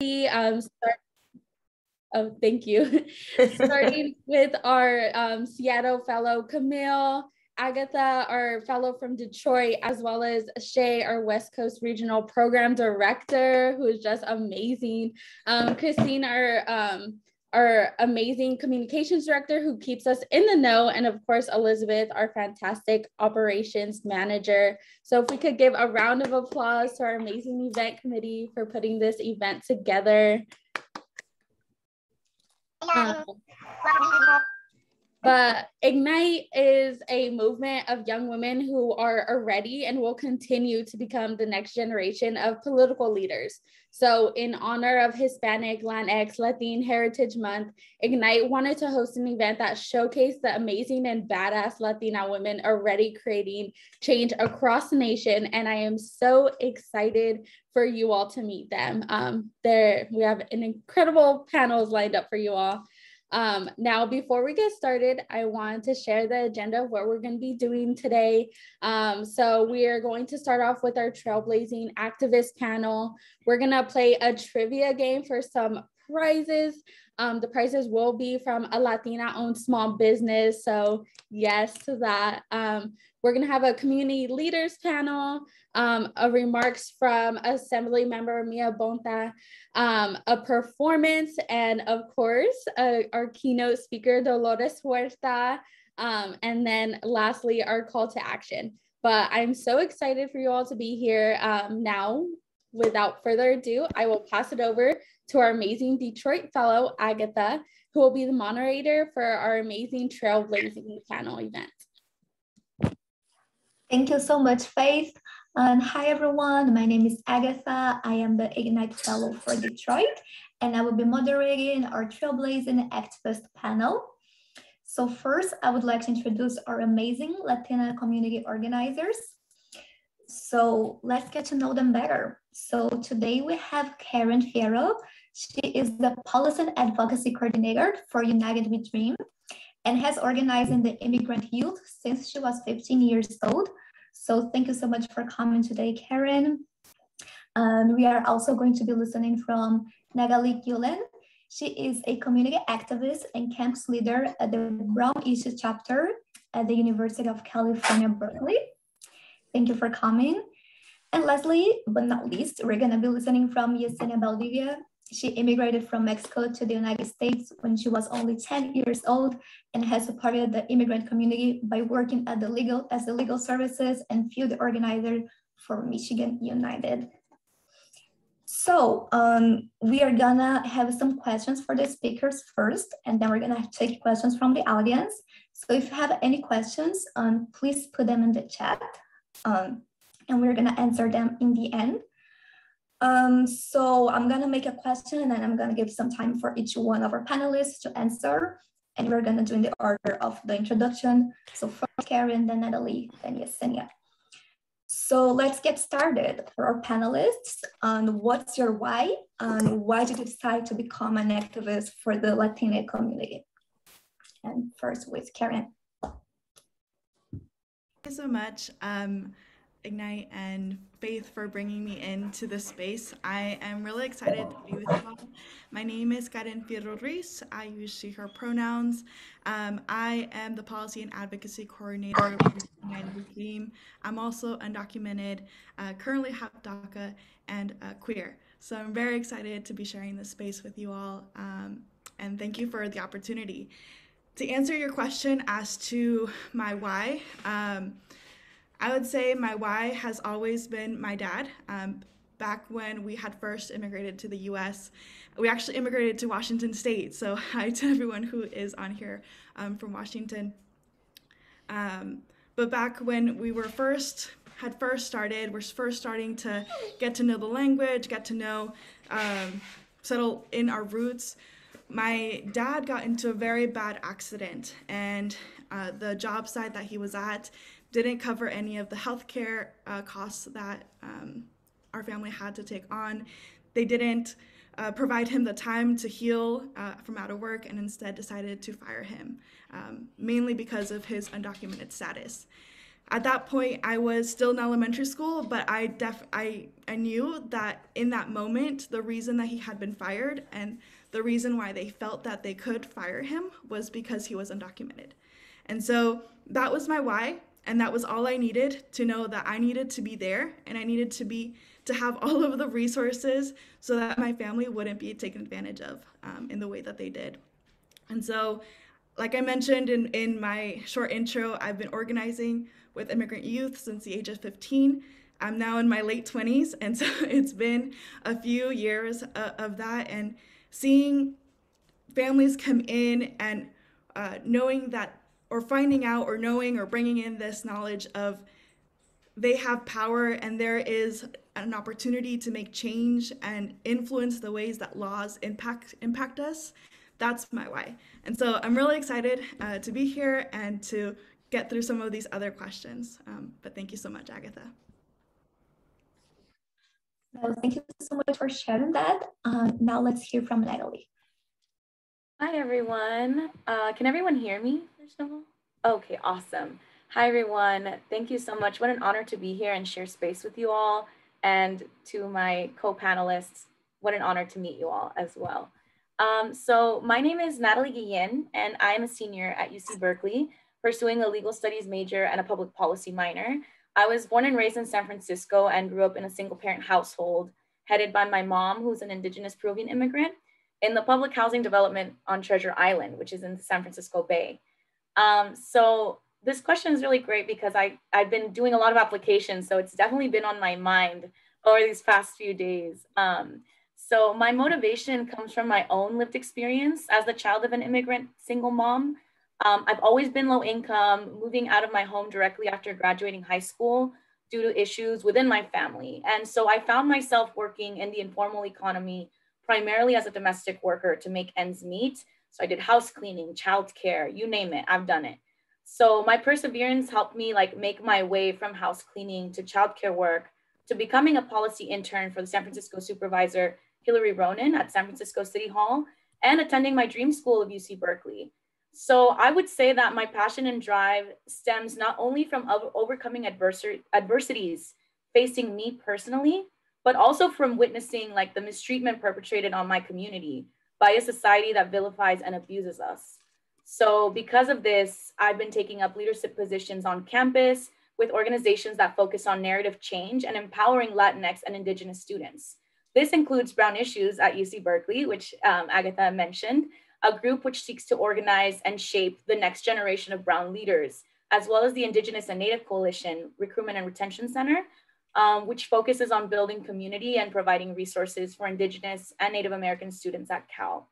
um, start, oh, thank you. Starting with our um, Seattle fellow Camille, Agatha, our fellow from Detroit, as well as Shay, our West Coast Regional Program Director, who is just amazing. Um, Christine, our um, our amazing communications director who keeps us in the know, and of course, Elizabeth, our fantastic operations manager. So, if we could give a round of applause to our amazing event committee for putting this event together. Um, but Ignite is a movement of young women who are already and will continue to become the next generation of political leaders. So, in honor of Hispanic, Latinx, Latin Heritage Month, Ignite wanted to host an event that showcased the amazing and badass Latina women already creating change across the nation. And I am so excited for you all to meet them. Um, there, we have an incredible panels lined up for you all. Um, now, before we get started, I want to share the agenda of what we're going to be doing today. Um, so we are going to start off with our Trailblazing Activist panel. We're going to play a trivia game for some prizes. Um, the prizes will be from a Latina owned small business. So, yes to that. Um, we're going to have a community leaders panel, um, a remarks from Assembly Member Mia Bonta, um, a performance, and of course, uh, our keynote speaker, Dolores Huerta. Um, and then lastly, our call to action. But I'm so excited for you all to be here um, now. Without further ado, I will pass it over to our amazing Detroit fellow, Agatha, who will be the moderator for our amazing Trailblazing panel event. Thank you so much, Faith. And hi, everyone. My name is Agatha. I am the Ignite Fellow for Detroit, and I will be moderating our Trailblazing Activist panel. So first, I would like to introduce our amazing Latina community organizers. So let's get to know them better. So today we have Karen Fierro. She is the Policy and Advocacy Coordinator for United We Dream and has organized in the immigrant youth since she was 15 years old. So thank you so much for coming today, Karen. And we are also going to be listening from Natalie Guillen. She is a community activist and camps leader at the Brown Issue chapter at the University of California, Berkeley. Thank you for coming. And lastly, but not least, we're gonna be listening from Yesenia Valdivia. She immigrated from Mexico to the United States when she was only 10 years old and has supported the immigrant community by working at the legal as the legal services and field organizer for Michigan United. So um, we are gonna have some questions for the speakers first, and then we're gonna take questions from the audience. So if you have any questions, um, please put them in the chat, um, and we're gonna answer them in the end. Um, so I'm gonna make a question and then I'm gonna give some time for each one of our panelists to answer. And we're gonna do in the order of the introduction. So first Karen, then Natalie, then Yesenia. So let's get started for our panelists. on what's your why? And why did you decide to become an activist for the Latina community? And first with Karen. Thank you so much. Um, Ignite and Faith for bringing me into this space. I am really excited to be with you all. My name is Karen Fierro Ruiz. I use she, her pronouns. Um, I am the Policy and Advocacy Coordinator for United Team. I'm also undocumented, uh, currently have DACA, and uh, queer. So I'm very excited to be sharing this space with you all. Um, and thank you for the opportunity. To answer your question as to my why, um, I would say my why has always been my dad. Um, back when we had first immigrated to the US, we actually immigrated to Washington State. So, hi to everyone who is on here um, from Washington. Um, but back when we were first, had first started, we're first starting to get to know the language, get to know, um, settle in our roots. My dad got into a very bad accident, and uh, the job site that he was at didn't cover any of the healthcare uh, costs that um, our family had to take on. They didn't uh, provide him the time to heal uh, from out of work and instead decided to fire him, um, mainly because of his undocumented status. at that point I was still in elementary school, but I def I I knew that in that moment the reason that he had been fired and the reason why they felt that they could fire him was because he was undocumented. And so that was my why and that was all I needed to know that I needed to be there and I needed to be to have all of the resources so that my family wouldn't be taken advantage of um, in the way that they did. And so like I mentioned in, in my short intro, I've been organizing with immigrant youth since the age of 15. I'm now in my late 20s, and so it's been a few years uh, of that. And seeing families come in and uh, knowing that, or finding out, or knowing, or bringing in this knowledge of they have power and there is an opportunity to make change and influence the ways that laws impact impact us that's my why and so i'm really excited uh, to be here and to get through some of these other questions. Um, but thank you so much, Agatha. Well, thank you so much for sharing that. Uh, now let's hear from Natalie. Hi, everyone. Uh, can everyone hear me, all? Okay, awesome. Hi, everyone. Thank you so much. What an honor to be here and share space with you all. And to my co-panelists, what an honor to meet you all as well. Um, so my name is Natalie Guillen, and I am a senior at UC Berkeley pursuing a legal studies major and a public policy minor. I was born and raised in San Francisco and grew up in a single parent household headed by my mom, who's an indigenous Peruvian immigrant, in the public housing development on Treasure Island, which is in the San Francisco Bay. Um, so this question is really great because I, I've been doing a lot of applications, so it's definitely been on my mind over these past few days. Um, so my motivation comes from my own lived experience as the child of an immigrant single mom um, I've always been low income, moving out of my home directly after graduating high school due to issues within my family. And so I found myself working in the informal economy primarily as a domestic worker to make ends meet. So I did house cleaning, childcare, you name it, I've done it. So my perseverance helped me like make my way from house cleaning to childcare work to becoming a policy intern for the San Francisco supervisor Hillary Ronen at San Francisco City Hall and attending my dream school of UC Berkeley. So I would say that my passion and drive stems not only from overcoming adversities facing me personally, but also from witnessing like the mistreatment perpetrated on my community by a society that vilifies and abuses us. So because of this, I've been taking up leadership positions on campus with organizations that focus on narrative change and empowering Latinx and Indigenous students. This includes Brown Issues at UC Berkeley, which um, Agatha mentioned, a group which seeks to organize and shape the next generation of Brown leaders, as well as the Indigenous and Native Coalition Recruitment and Retention Center, um, which focuses on building community and providing resources for Indigenous and Native American students at Cal.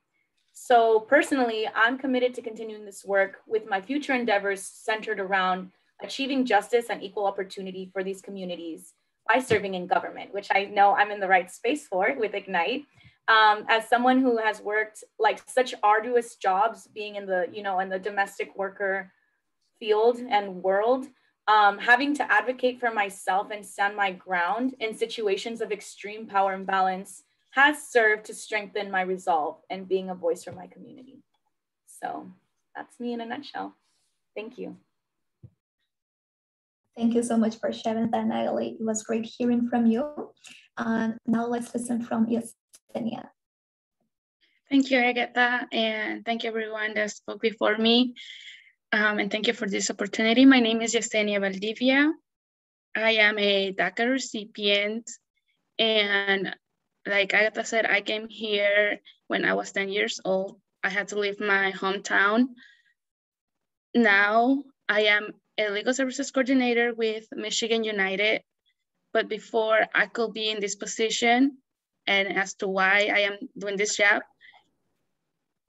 So personally, I'm committed to continuing this work with my future endeavors centered around achieving justice and equal opportunity for these communities by serving in government, which I know I'm in the right space for with Ignite um, as someone who has worked like such arduous jobs being in the you know in the domestic worker field and world um, having to advocate for myself and stand my ground in situations of extreme power imbalance has served to strengthen my resolve and being a voice for my community so that's me in a nutshell thank you Thank you so much for sharing that, Natalie. It was great hearing from you. Uh, now let's listen from yes, Yesenia. Thank you, Agatha, and thank you everyone that spoke before me. Um, and thank you for this opportunity. My name is Yesenia Valdivia. I am a DACA recipient. And like Agatha said, I came here when I was 10 years old. I had to leave my hometown. Now I am a legal services coordinator with Michigan United. But before I could be in this position, and as to why I am doing this job.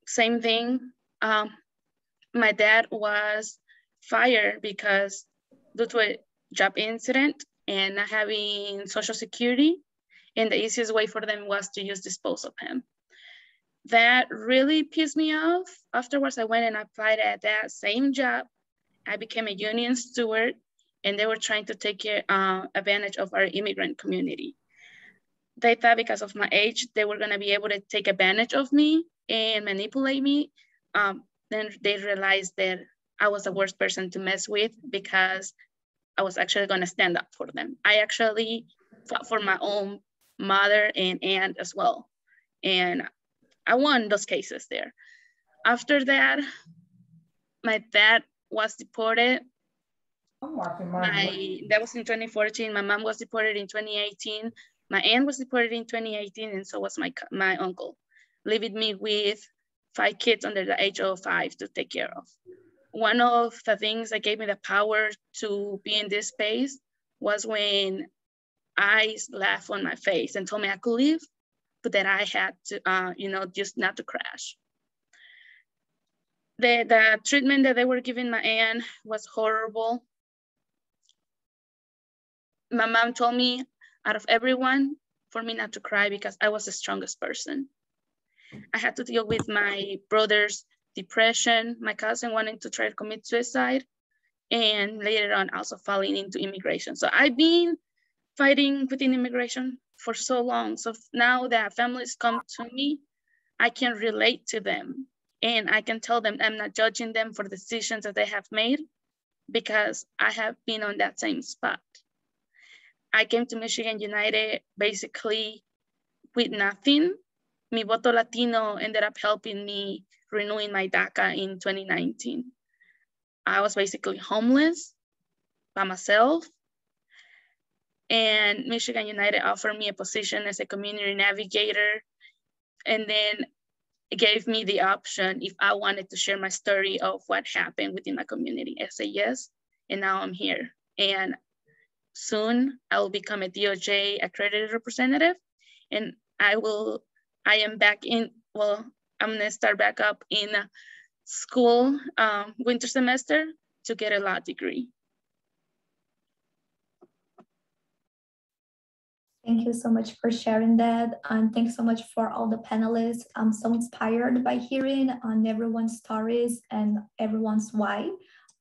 Same thing. Um, my dad was fired because due to a job incident and not having social security, and the easiest way for them was to just dispose of him. That really pissed me off. Afterwards, I went and applied at that same job. I became a union steward, and they were trying to take care, uh, advantage of our immigrant community they thought because of my age, they were gonna be able to take advantage of me and manipulate me. Um, then they realized that I was the worst person to mess with because I was actually going to stand up for them. I actually fought for my own mother and aunt as well. And I won those cases there. After that, my dad was deported. My, that was in 2014. My mom was deported in 2018. My aunt was deported in 2018, and so was my, my uncle, leaving me with five kids under the age of five to take care of. One of the things that gave me the power to be in this space was when I laughed on my face and told me I could leave, but that I had to, uh, you know, just not to crash. The, the treatment that they were giving my aunt was horrible. My mom told me out of everyone for me not to cry because I was the strongest person. I had to deal with my brother's depression, my cousin wanting to try to commit suicide, and later on also falling into immigration. So I've been fighting within immigration for so long. So now that families come to me, I can relate to them and I can tell them I'm not judging them for decisions that they have made because I have been on that same spot. I came to Michigan United basically with nothing. Mi Voto Latino ended up helping me renewing my DACA in 2019. I was basically homeless by myself. And Michigan United offered me a position as a community navigator. And then it gave me the option if I wanted to share my story of what happened within my community. I said yes, and now I'm here. And soon I will become a DOJ accredited representative and I will, I am back in, well, I'm gonna start back up in school um, winter semester to get a law degree. Thank you so much for sharing that. And thanks so much for all the panelists. I'm so inspired by hearing on everyone's stories and everyone's why.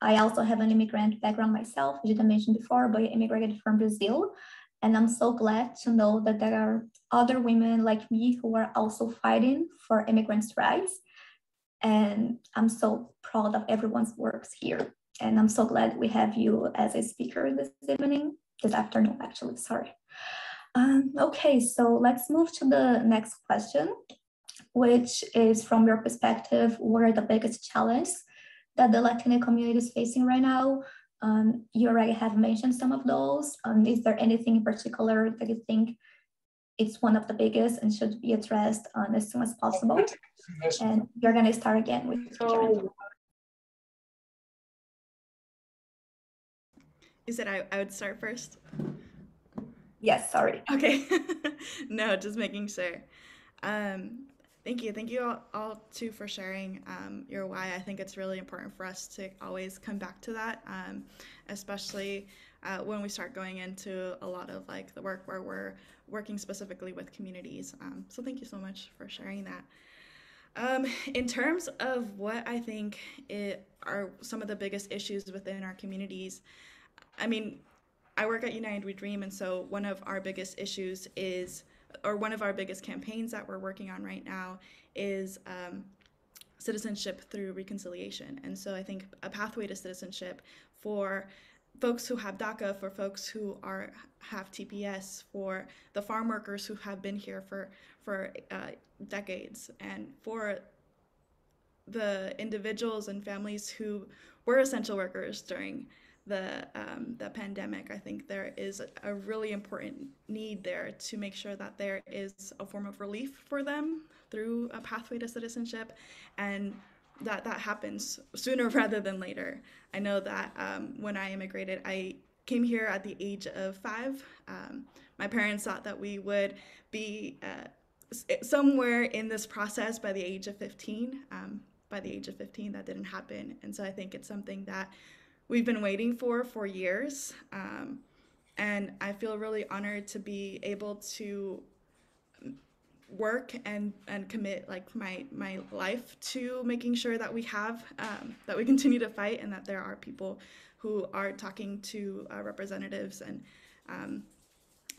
I also have an immigrant background myself, which I mentioned before, but I immigrated from Brazil. And I'm so glad to know that there are other women like me who are also fighting for immigrants' rights. And I'm so proud of everyone's works here. And I'm so glad we have you as a speaker this evening, this afternoon, actually, sorry. Um, okay, so let's move to the next question, which is from your perspective, what are the biggest challenges that the Latino community is facing right now. Um, you already have mentioned some of those. Um, is there anything in particular that you think it's one of the biggest and should be addressed um, as soon as possible? And you're going to start again with Karen. You said I, I would start first? Yes, sorry. Okay. no, just making sure. Um, Thank you. Thank you all, all too for sharing um, your why. I think it's really important for us to always come back to that, um, especially uh, when we start going into a lot of like the work where we're working specifically with communities. Um, so thank you so much for sharing that. Um, in terms of what I think it are some of the biggest issues within our communities, I mean, I work at United We Dream, and so one of our biggest issues is or one of our biggest campaigns that we're working on right now is um, citizenship through reconciliation. And so I think a pathway to citizenship for folks who have DACA, for folks who are have TPS, for the farm workers who have been here for for uh, decades, and for the individuals and families who were essential workers during the um, the pandemic, I think there is a really important need there to make sure that there is a form of relief for them through a pathway to citizenship, and that that happens sooner rather than later. I know that um, when I immigrated, I came here at the age of five. Um, my parents thought that we would be uh, somewhere in this process by the age of 15. Um, by the age of 15, that didn't happen, and so I think it's something that we've been waiting for for years. Um, and I feel really honored to be able to work and and commit like my my life to making sure that we have um, that we continue to fight and that there are people who are talking to uh, representatives and um,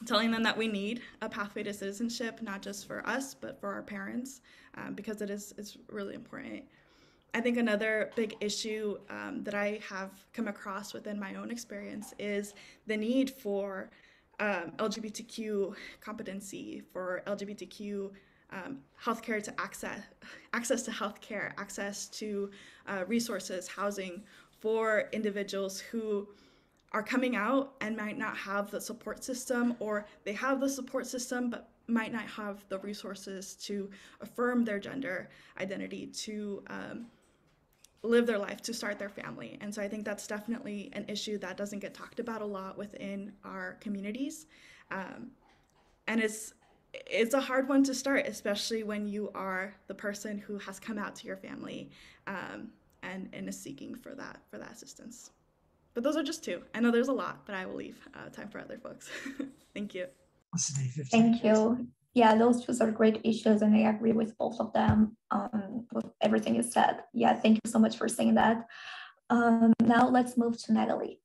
telling them that we need a pathway to citizenship not just for us but for our parents um, because it is it's really important I think another big issue um, that I have come across within my own experience is the need for um, LGBTQ competency, for LGBTQ um, healthcare to access, access to healthcare, access to uh, resources, housing for individuals who are coming out and might not have the support system, or they have the support system but might not have the resources to affirm their gender identity, to um, live their life, to start their family. And so I think that's definitely an issue that doesn't get talked about a lot within our communities. Um, and it's it's a hard one to start, especially when you are the person who has come out to your family um, and, and is seeking for that for that assistance. But those are just two. I know there's a lot, but I will leave uh, time for other folks. Thank you. Thank you. Yeah, those two are great issues, and I agree with both of them um, with everything you said. Yeah, thank you so much for saying that. Um, now let's move to Natalie.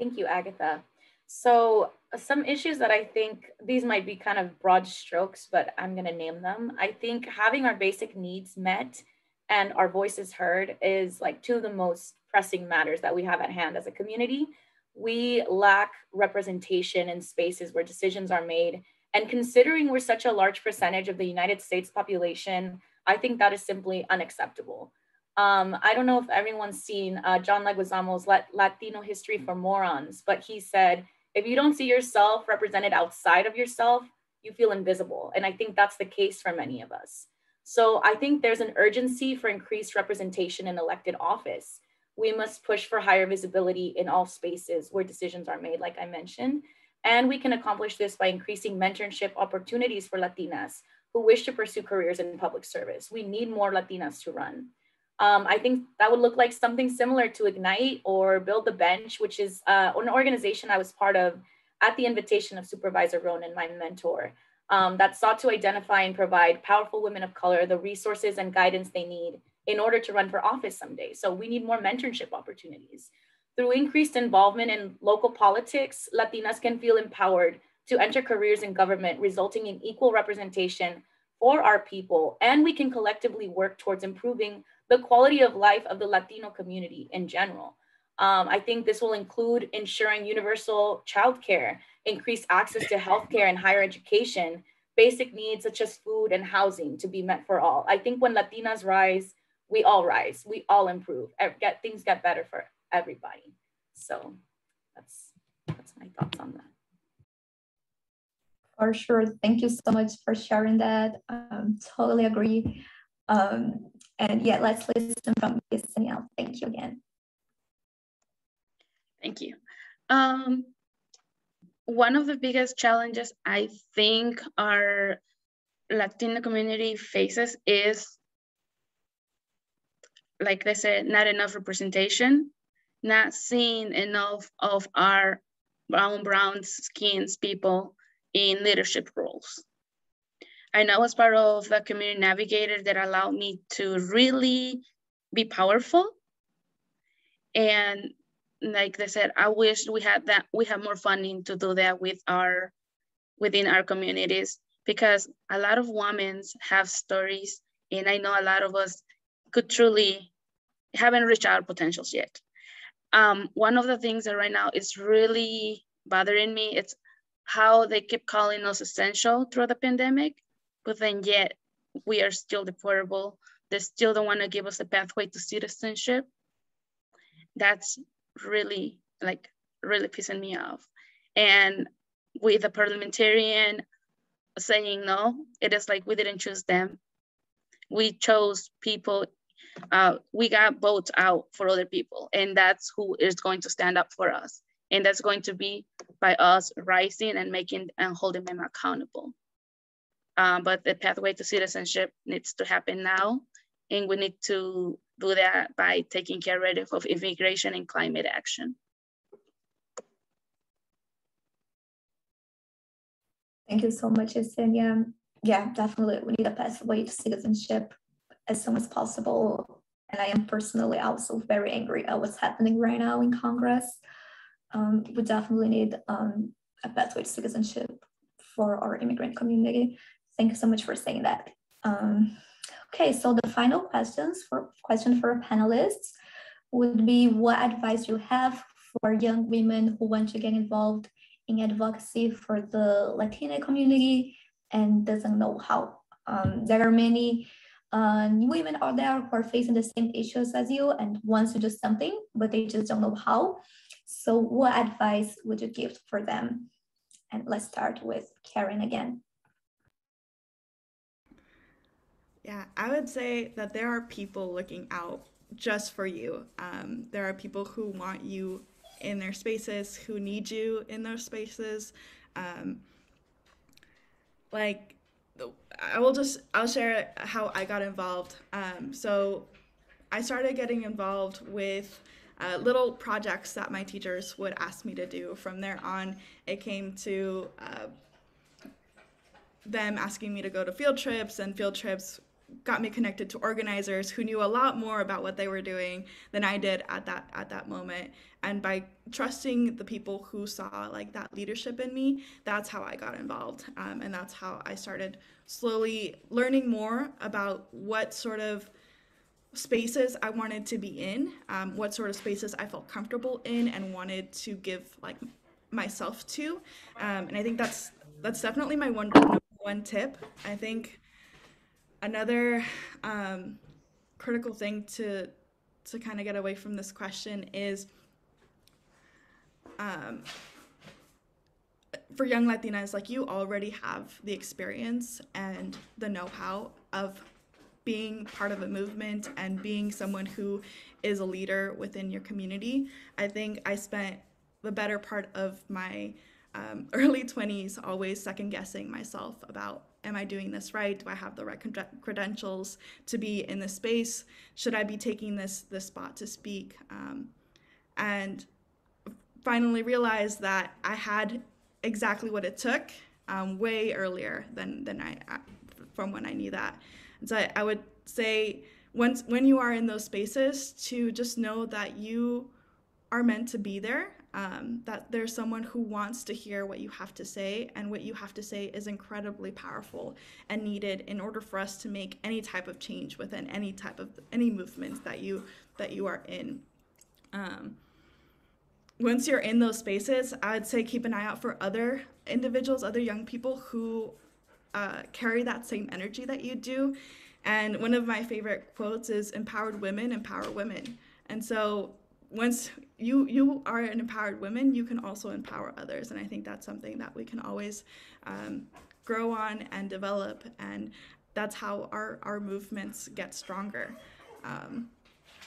Thank you, Agatha. So some issues that I think these might be kind of broad strokes, but I'm going to name them. I think having our basic needs met and our voices heard is like two of the most pressing matters that we have at hand as a community. We lack representation in spaces where decisions are made. And considering we're such a large percentage of the United States population, I think that is simply unacceptable. Um, I don't know if everyone's seen uh, John Leguizamo's Latino History for Morons, but he said, if you don't see yourself represented outside of yourself, you feel invisible. And I think that's the case for many of us. So I think there's an urgency for increased representation in elected office. We must push for higher visibility in all spaces where decisions are made, like I mentioned. And we can accomplish this by increasing mentorship opportunities for Latinas who wish to pursue careers in public service. We need more Latinas to run. Um, I think that would look like something similar to Ignite or Build the Bench, which is uh, an organization I was part of at the invitation of Supervisor Ronen, my mentor, um, that sought to identify and provide powerful women of color the resources and guidance they need in order to run for office someday. So we need more mentorship opportunities. Through increased involvement in local politics, Latinas can feel empowered to enter careers in government, resulting in equal representation for our people. And we can collectively work towards improving the quality of life of the Latino community in general. Um, I think this will include ensuring universal childcare, increased access to healthcare and higher education, basic needs such as food and housing to be met for all. I think when Latinas rise, we all rise, we all improve, get things get better for everybody. So that's that's my thoughts on that. For sure. Thank you so much for sharing that. Um, totally agree. Um, and yeah, let's listen from Yesenia. Thank you again. Thank you. Um, one of the biggest challenges I think our Latino community faces is, like they said, not enough representation, not seeing enough of our brown, brown skins people in leadership roles. Know I was part of the community navigator that allowed me to really be powerful. And like they said, I wish we had that, we have more funding to do that with our, within our communities because a lot of women have stories and I know a lot of us could truly haven't reached our potentials yet. Um, one of the things that right now is really bothering me, it's how they keep calling us essential through the pandemic but then yet we are still deportable. They still don't want to give us a pathway to citizenship. That's really like really pissing me off. And with the parliamentarian saying no, it is like we didn't choose them. We chose people, uh, we got votes out for other people, and that's who is going to stand up for us. And that's going to be by us rising and making and holding them accountable. Um, but the pathway to citizenship needs to happen now. And we need to do that by taking care of immigration and climate action. Thank you so much, Yesenia. Yeah, definitely. We need a pathway to citizenship as soon as possible. And I am personally also very angry at what's happening right now in Congress. Um, we definitely need um, a pathway to citizenship for our immigrant community. Thank you so much for saying that. Um, Okay, so the final questions for question for panelists would be what advice you have for young women who want to get involved in advocacy for the Latina community and doesn't know how. Um, there are many uh, women out there who are facing the same issues as you and wants to do something, but they just don't know how. So what advice would you give for them? And let's start with Karen again. Yeah, I would say that there are people looking out just for you. Um, there are people who want you in their spaces, who need you in those spaces. Um, like, I will just, I'll share how I got involved. Um, so I started getting involved with uh, little projects that my teachers would ask me to do. From there on, it came to uh, them asking me to go to field trips, and field trips got me connected to organizers who knew a lot more about what they were doing than I did at that at that moment. And by trusting the people who saw like that leadership in me, that's how I got involved, um, and that's how I started slowly learning more about what sort of spaces I wanted to be in, um, what sort of spaces I felt comfortable in, and wanted to give like myself to. Um, and I think that's that's definitely my one one tip. I think another um, critical thing to to kind of get away from this question is um, for young Latinas, like you already have the experience and the know-how of being part of a movement and being someone who is a leader within your community. I think I spent the better part of my um, early 20s always second guessing myself about am I doing this right? Do I have the right credentials to be in this space? Should I be taking this this spot to speak? Um, and finally realized that I had exactly what it took um, way earlier than than I from when I knew that. And so I, I would say once when you are in those spaces to just know that you are meant to be there um, that there's someone who wants to hear what you have to say, and what you have to say is incredibly powerful and needed in order for us to make any type of change within any type of any movement that you that you are in. Um, once you're in those spaces, I would say keep an eye out for other individuals, other young people who uh, carry that same energy that you do. And one of my favorite quotes is "Empowered women empower women." And so once you you are an empowered woman, you can also empower others, and I think that's something that we can always um, grow on and develop, and that's how our our movements get stronger. Um,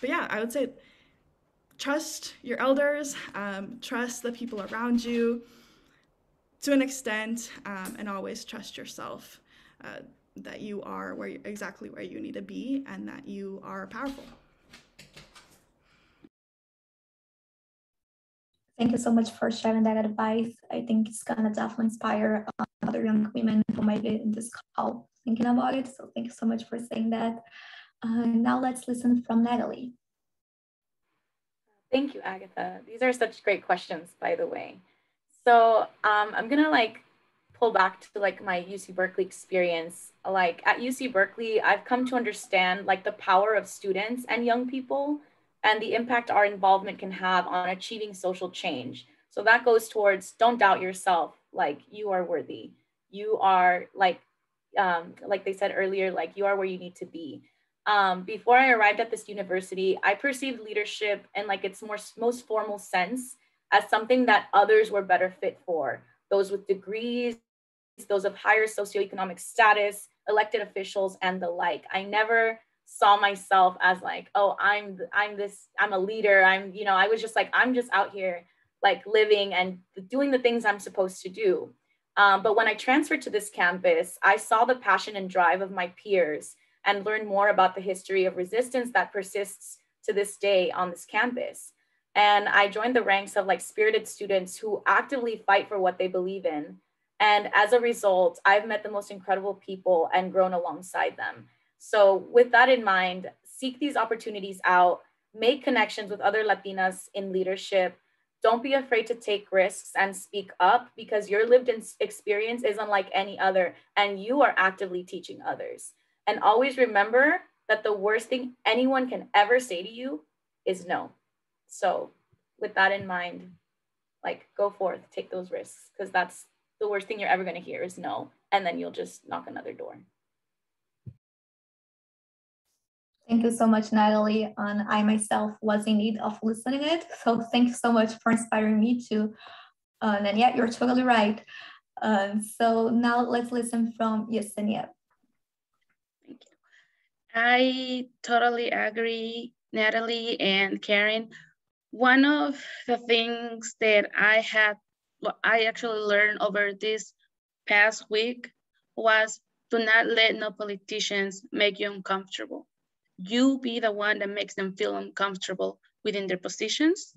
but yeah, I would say trust your elders, um, trust the people around you to an extent, um, and always trust yourself uh, that you are where you're exactly where you need to be, and that you are powerful. Thank you so much for sharing that advice. I think it's gonna definitely inspire um, other young women who might be in this call thinking about it. So thank you so much for saying that. Uh, now let's listen from Natalie. Thank you, Agatha. These are such great questions, by the way. So um, I'm gonna like pull back to like my UC Berkeley experience. Like at UC Berkeley, I've come to understand like the power of students and young people and the impact our involvement can have on achieving social change. So that goes towards don't doubt yourself, like you are worthy. You are like, um, like they said earlier, like you are where you need to be. Um, before I arrived at this university, I perceived leadership in like its more, most formal sense as something that others were better fit for. Those with degrees, those of higher socioeconomic status, elected officials, and the like. I never saw myself as like oh i'm i'm this i'm a leader. I'm you know i was just like i'm just out here like living and doing the things i'm supposed to do. Um, but when i transferred to this campus i saw the passion and drive of my peers and learned more about the history of resistance that persists to this day on this campus. And i joined the ranks of like spirited students who actively fight for what they believe in. And as a result i've met the most incredible people and grown alongside them so, with that in mind, seek these opportunities out, make connections with other Latinas in leadership. Don't be afraid to take risks and speak up because your lived experience is unlike any other, and you are actively teaching others. And always remember that the worst thing anyone can ever say to you is no. So, with that in mind, like go forth, take those risks because that's the worst thing you're ever going to hear is no. And then you'll just knock another door. Thank you so much, Natalie. And I myself was in need of listening it. So thank you so much for inspiring me to. Uh, and yeah, you're totally right. Um, so now let's listen from Yesenia. Thank you. I totally agree, Natalie and Karen. One of the things that I had, I actually learned over this past week was to not let no politicians make you uncomfortable. You be the one that makes them feel uncomfortable within their positions.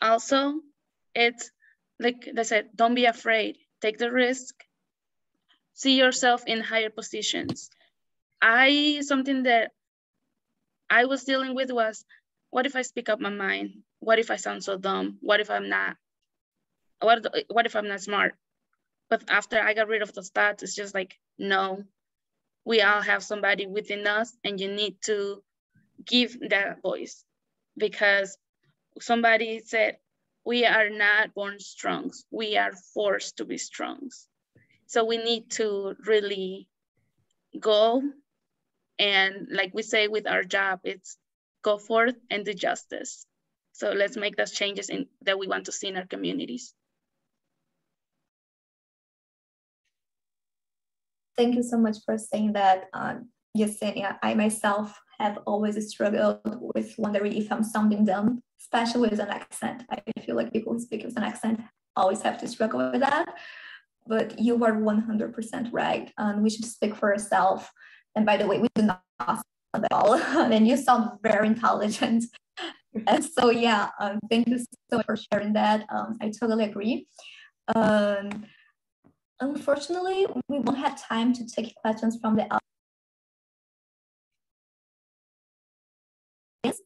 Also, it's like I said, don't be afraid, take the risk, see yourself in higher positions. I, something that I was dealing with was, what if I speak up my mind? What if I sound so dumb? What if I'm not, what, what if I'm not smart? But after I got rid of those thoughts, it's just like, no, we all have somebody within us and you need to give that voice because somebody said, we are not born strong. We are forced to be strong. So we need to really go and like we say with our job, it's go forth and do justice. So let's make those changes in, that we want to see in our communities. Thank you so much for saying that, um, Yesenia. I myself have always struggled with wondering if I'm sounding dumb, especially with an accent. I feel like people who speak with an accent always have to struggle with that. But you are 100% right. And we should speak for ourselves. And by the way, we do not at all. and you sound very intelligent. and so, yeah, um, thank you so much for sharing that. Um, I totally agree. Um, unfortunately, we won't have time to take questions from the audience,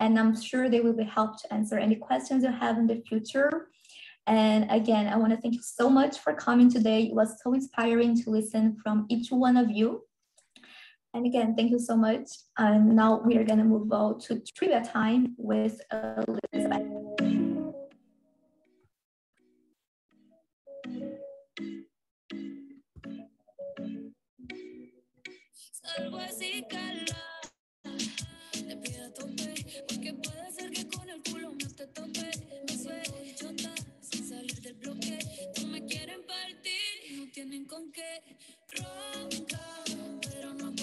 and I'm sure they will be helped to answer any questions you have in the future. And again, I want to thank you so much for coming today. It was so inspiring to listen from each one of you. And again, thank you so much. And now we are going to move on to trivia time with Elizabeth. Algo así, Porque puede ser que con el culo no te tope. Me suele chota sin salir del bloque. Tú me quieren partir no tienen con qué. Ronca, pero no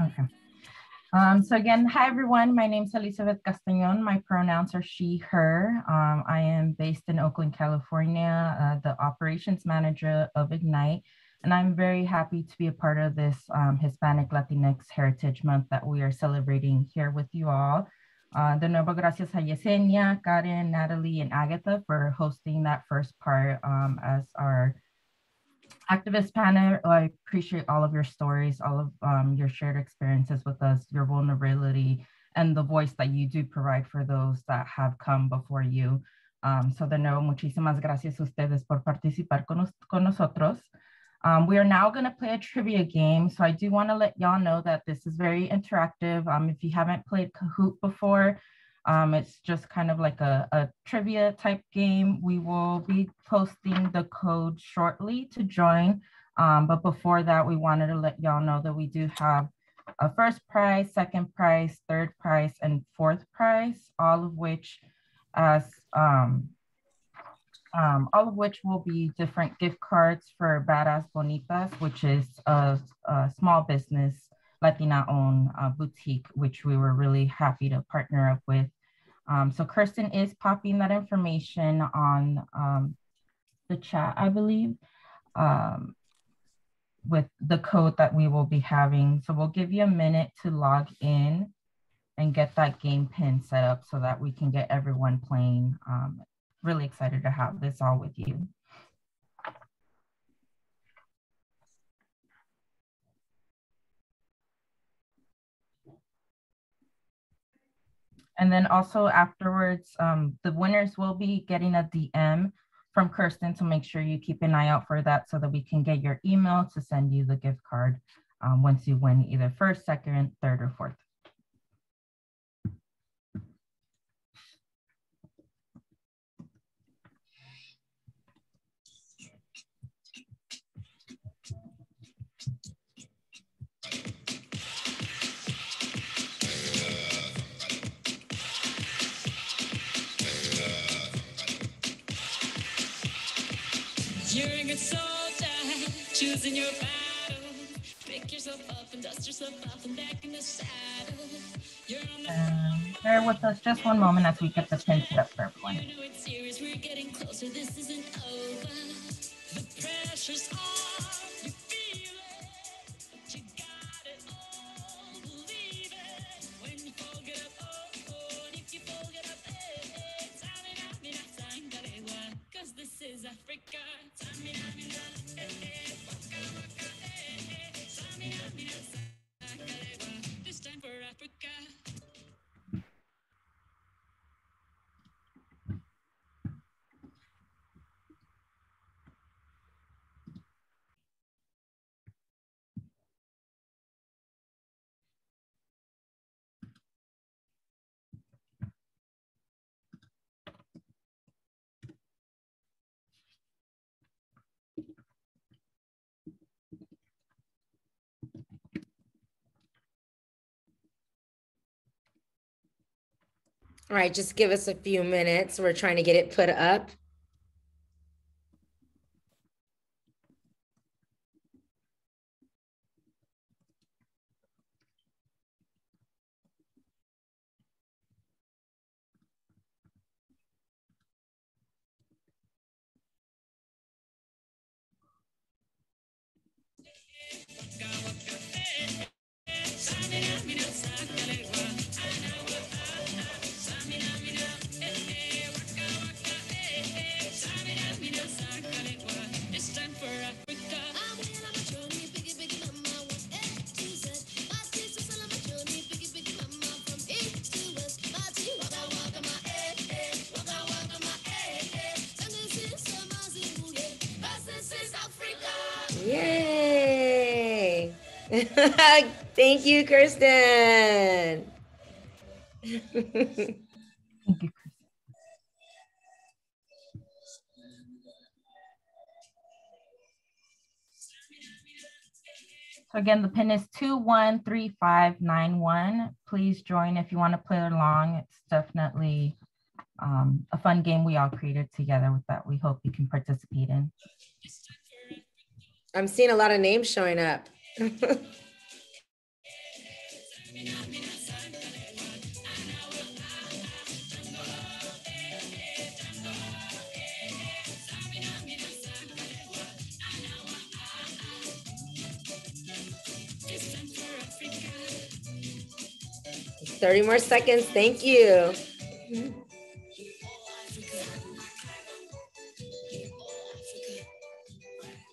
Okay. Um, so again, hi everyone. My name is Elizabeth Castañon. My pronouns are she, her. Um, I am based in Oakland, California, uh, the operations manager of Ignite. And I'm very happy to be a part of this um, Hispanic Latinx Heritage Month that we are celebrating here with you all. Uh, de nuevo, gracias a Yesenia, Karen, Natalie, and Agatha for hosting that first part um, as our activist panel. I appreciate all of your stories, all of um, your shared experiences with us, your vulnerability, and the voice that you do provide for those that have come before you. Um, so de nuevo, muchísimas gracias a ustedes por participar con, con nosotros. Um, we are now going to play a trivia game. So I do want to let y'all know that this is very interactive. Um, if you haven't played Kahoot before, um, it's just kind of like a, a trivia type game. We will be posting the code shortly to join. Um, but before that, we wanted to let y'all know that we do have a first prize, second prize, third prize, and fourth prize, all of which as um, um, all of which will be different gift cards for Badass Bonitas, which is a, a small business Latina owned uh, boutique, which we were really happy to partner up with. Um, so Kirsten is popping that information on um, the chat, I believe, um, with the code that we will be having. So we'll give you a minute to log in and get that game pin set up so that we can get everyone playing. Um, really excited to have this all with you. And then also afterwards, um, the winners will be getting a DM from Kirsten to make sure you keep an eye out for that so that we can get your email to send you the gift card um, once you win either first, second, third, or fourth. A good choosing your battle. Pick yourself up and dust yourself off and back in the saddle. You're on the Um, bear with us just one moment as we get the pin set up for everyone. you know it's serious. We're getting closer. This isn't over. The pressure's on. All right, just give us a few minutes. We're trying to get it put up. Thank you, Kirsten. Thank you, Kirsten. So again, the pin is 213591. Please join if you want to play along. It's definitely um, a fun game we all created together with that we hope you can participate in. I'm seeing a lot of names showing up. Thirty more seconds. Thank you.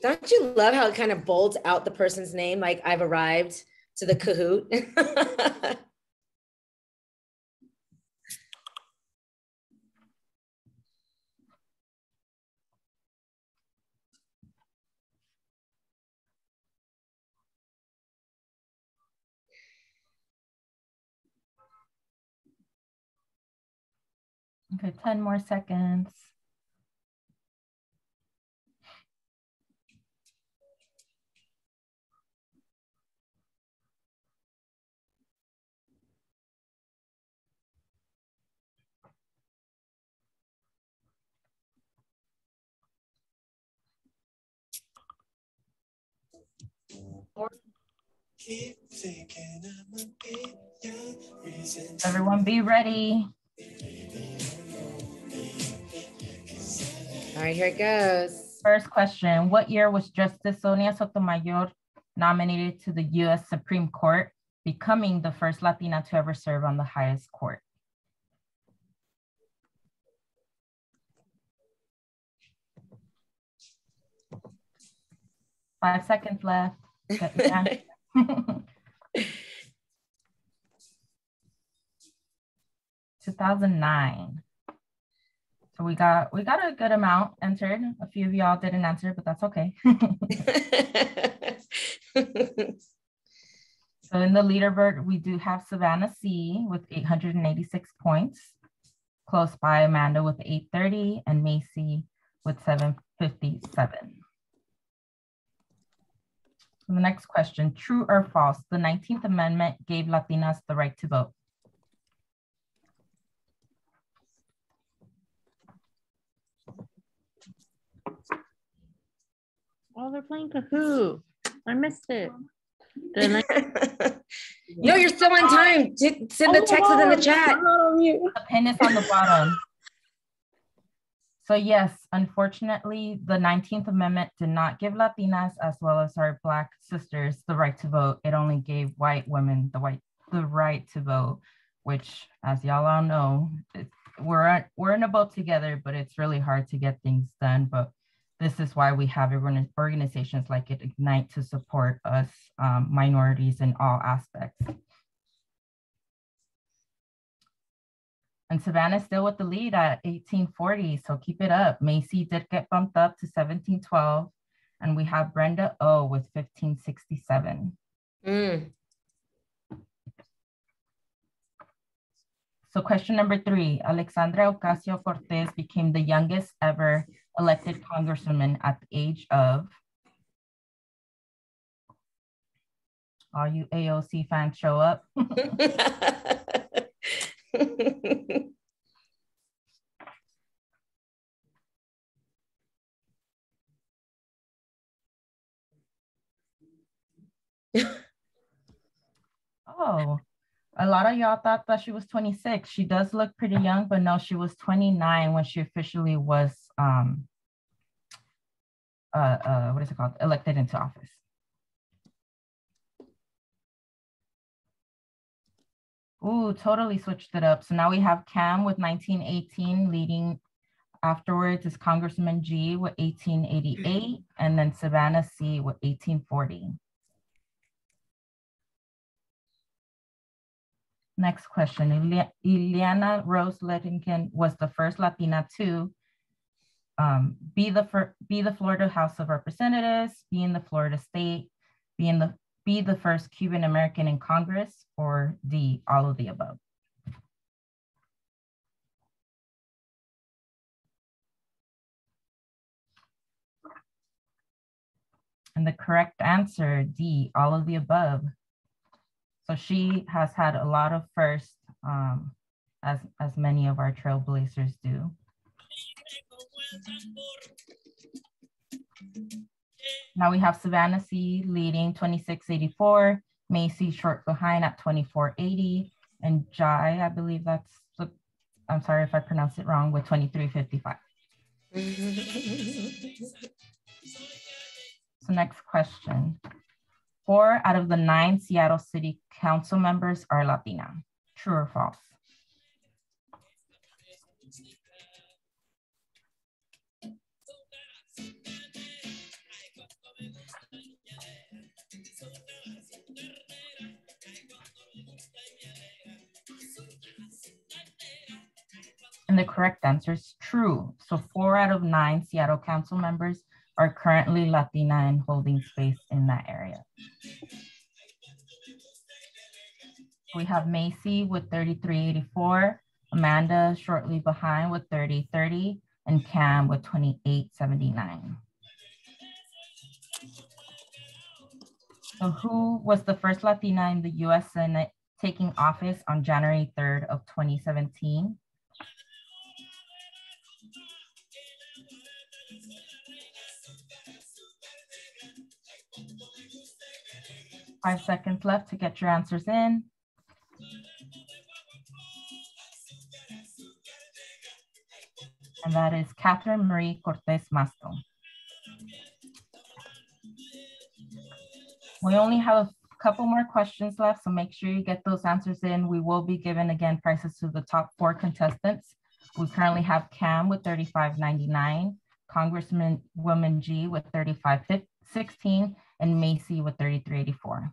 Don't you love how it kind of bolds out the person's name? Like I've arrived to the Kahoot. Okay, 10 more seconds. Everyone be ready. All right, here it goes. First question, what year was Justice Sonia Sotomayor nominated to the US Supreme Court, becoming the first Latina to ever serve on the highest court? Five seconds left. Get the answer. 2009. So we got we got a good amount entered. A few of y'all didn't answer, but that's okay. so in the leaderboard, we do have Savannah C with 886 points. Close by Amanda with 830 and Macy with 757. So the next question, true or false? The 19th Amendment gave Latinas the right to vote. Oh, they're playing Kahoot. I missed it. Did I- no, you're still on time. Send the Oh, text in the chat. I'm not on mute. The pin is on the bottom. So yes, unfortunately, the 19th Amendment did not give Latinas as well as our Black sisters the right to vote. It only gave white women the right, the right to vote, which as y'all all know, it, we're, we're in a boat together, but it's really hard to get things done. But this is why we have organ- organizations like it Ignite to support us um, minorities in all aspects. And Savannah's still with the lead at 1840, so keep it up. Macy did get bumped up to 1712, and we have Brenda O with 1567. Mm. So question number three, Alexandra Ocasio-Cortez became the youngest ever elected congresswoman at the age of, all you AOC fans show up. Oh, a lot of y'all thought that she was 26. She does look pretty young, but no, she was 29 when she officially was, um, uh, uh, what is it called? Elected into office. Ooh, totally switched it up. So now we have Cam with 1918 leading afterwards is Congressman G with 1888 and then Savannah C with 1840. Next question, Ilia- Ileana Ros-Lehtinen was the first Latina to um, be the be the Florida House of Representatives, be in the Florida state, be in the be the first Cuban American in Congress, or D, all of the above. And the correct answer, D, all of the above. So she has had a lot of firsts, um, as, as many of our trailblazers do. Now we have Savannah C leading 2684, Macy short behind at 2480, and Jai, I believe that's, I'm sorry if I pronounced it wrong, with 2355. So next question. Four out of the nine Seattle City Council members are Latina. True or false? And the correct answer is true. So four out of nine Seattle Council members are currently Latina and holding space in that area. We have Macy with 3384, Amanda shortly behind with 3030, and Cam with 2879. So who was the first Latina in the US Senate taking office on January 3rd of 2017? Five seconds left to get your answers in. And that is Catherine Marie Cortez Masto. We only have a couple more questions left, so make sure you get those answers in. We will be giving again prices to the top four contestants. We currently have Cam with 35.99, Congressman Woman G with 35.16, and Macy with 33.84.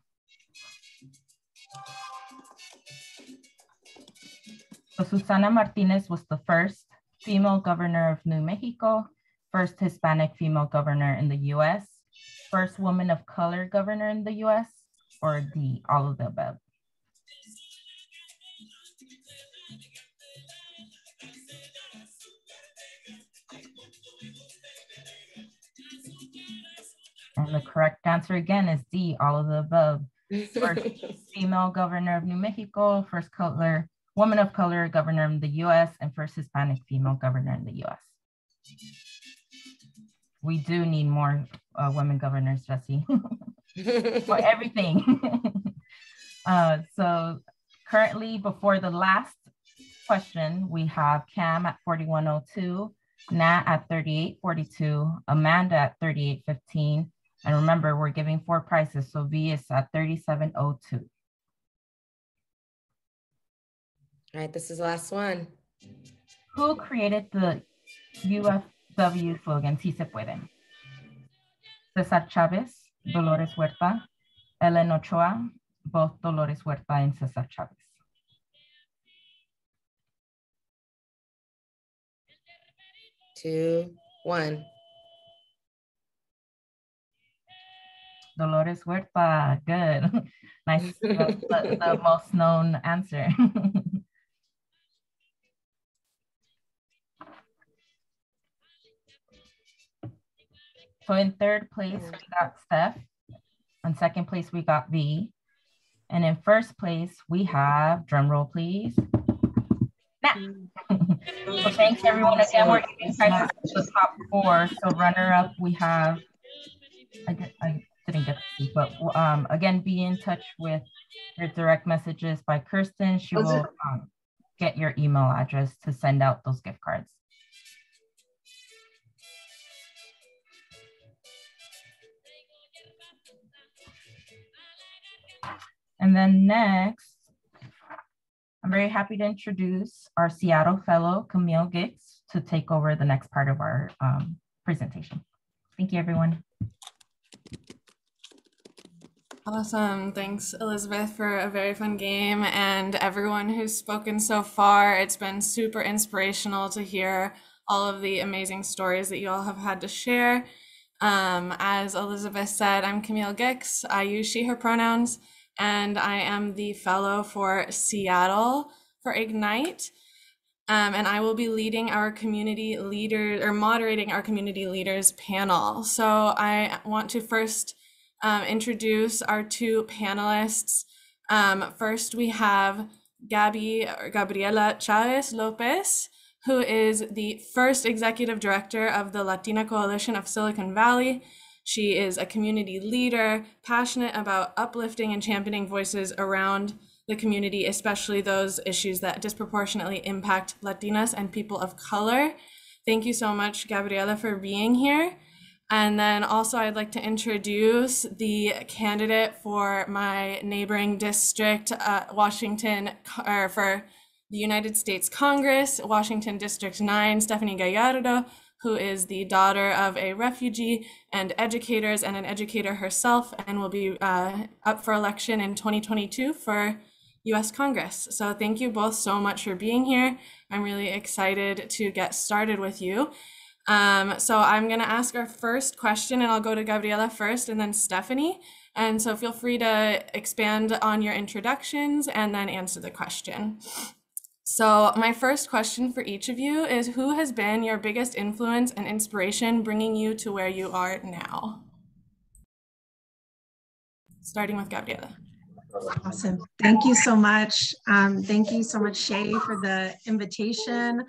So Susana Martinez was the first female governor of New Mexico, first Hispanic female governor in the US, first woman of color governor in the US, or D, all of the above? The correct answer again is D, all of the above. First female governor of New Mexico, first color, woman of color governor in the US, and first Hispanic female governor in the US. We do need more uh, women governors, Jesse, for everything. uh, so currently before the last question, we have Cam at 4102, Nat at 3842, Amanda at 3815, and remember, we're giving four prices, so V is at 3702. All right, this is the last one. Who created the UFW slogan, Si se Pueden? Cesar Chavez, Dolores Huerta, Ellen Ochoa, both Dolores Huerta and Cesar Chavez. Two, one. Dolores Huerta, good. nice, the, the, the most known answer. so in third place, we got Steph. In second place, we got V. And in first place, we have, drum roll please. Nat. Mm. so thanks everyone again. We're giving prizes to the top four. So runner up, we have, I, did, I didn't get but um, again, be in touch with your direct messages by Kirsten. She will um, get your email address to send out those gift cards. And then next, I'm very happy to introduce our Seattle fellow, Camille Gix, to take over the next part of our um, presentation. Thank you, everyone. Awesome. Thanks, Elizabeth, for a very fun game and everyone who's spoken so far. It's been super inspirational to hear all of the amazing stories that you all have had to share. Um, as Elizabeth said, I'm Camille Gix. I use she, her pronouns, and I am the fellow for Seattle for Ignite. Um, and I will be leading our community leaders or moderating our community leaders panel. So I want to first um, introduce our two panelists. Um, first, we have Gabby or Gabriela Chavez Lopez, who is the first executive director of the Latina Coalition of Silicon Valley. She is a community leader, passionate about uplifting and championing voices around the community, especially those issues that disproportionately impact Latinas and people of color. Thank you so much, Gabriela, for being here. And then also, I'd like to introduce the candidate for my neighboring district, uh, Washington, or for the United States Congress, Washington District 9, Stephanie Gallardo, who is the daughter of a refugee and educators and an educator herself, and will be uh, up for election in 2022 for US Congress. So thank you both so much for being here. I'm really excited to get started with you. Um, so I'm going to ask our first question, and I'll go to Gabriela first and then Stephanie. And so feel free to expand on your introductions and then answer the question. So, my first question for each of you is Who has been your biggest influence and inspiration bringing you to where you are now? Starting with Gabriela. Awesome. Thank you so much. Um, thank you so much, Shay, for the invitation.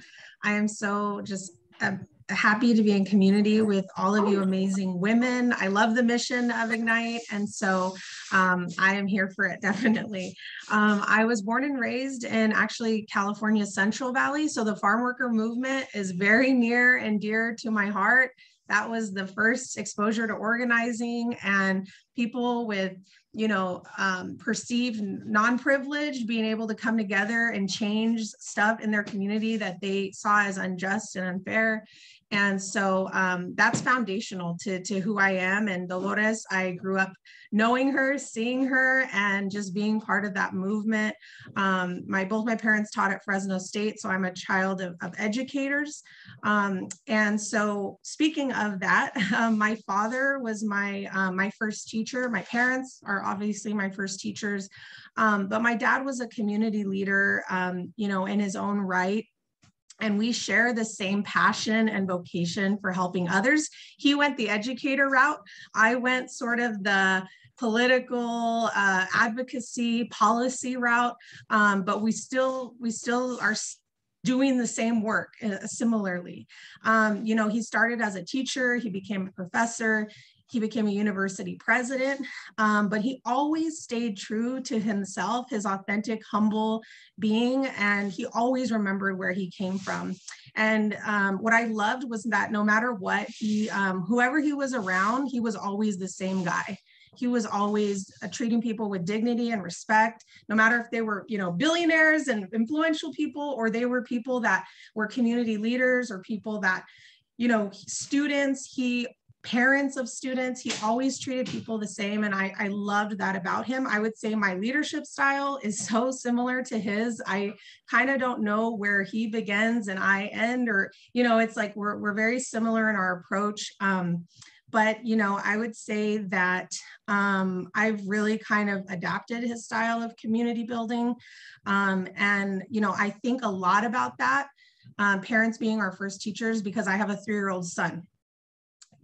I am so just um, happy to be in community with all of you amazing women. I love the mission of Ignite, and so um, I am here for it definitely. Um, I was born and raised in actually California Central Valley, so the farm worker movement is very near and dear to my heart. That was the first exposure to organizing and people with you know, um, perceived non-privileged, being able to come together and change stuff in their community that they saw as unjust and unfair. And so um, that's foundational to, to who I am. And Dolores, I grew up knowing her, seeing her, and just being part of that movement. Um, my both my parents taught at Fresno State, so I'm a child of, of educators. Um, and so, speaking of that, um, my father was my uh, my first teacher. My parents are obviously my first teachers, um, but my dad was a community leader, um, you know, in his own right and we share the same passion and vocation for helping others. He went the educator route. I went sort of the political uh, advocacy policy route, um, but we still we still are doing the same work uh, similarly. Um, you know, he started as a teacher, he became a professor, he became a university president, um, but he always stayed true to himself, his authentic, humble being, and he always remembered where he came from. And um, what I loved was that no matter what, he, um, whoever he was around, he was always the same guy he was always uh, treating people with dignity and respect no matter if they were you know billionaires and influential people or they were people that were community leaders or people that you know students he parents of students. He always treated people the same. And I, I loved that about him. I would say my leadership style is so similar to his. I kind of don't know where he begins and I end, or, you know, it's like we're, we're very similar in our approach. Um, but you know i would say that um, i've really kind of adapted his style of community building um, and you know i think a lot about that um, parents being our first teachers because i have a three-year-old son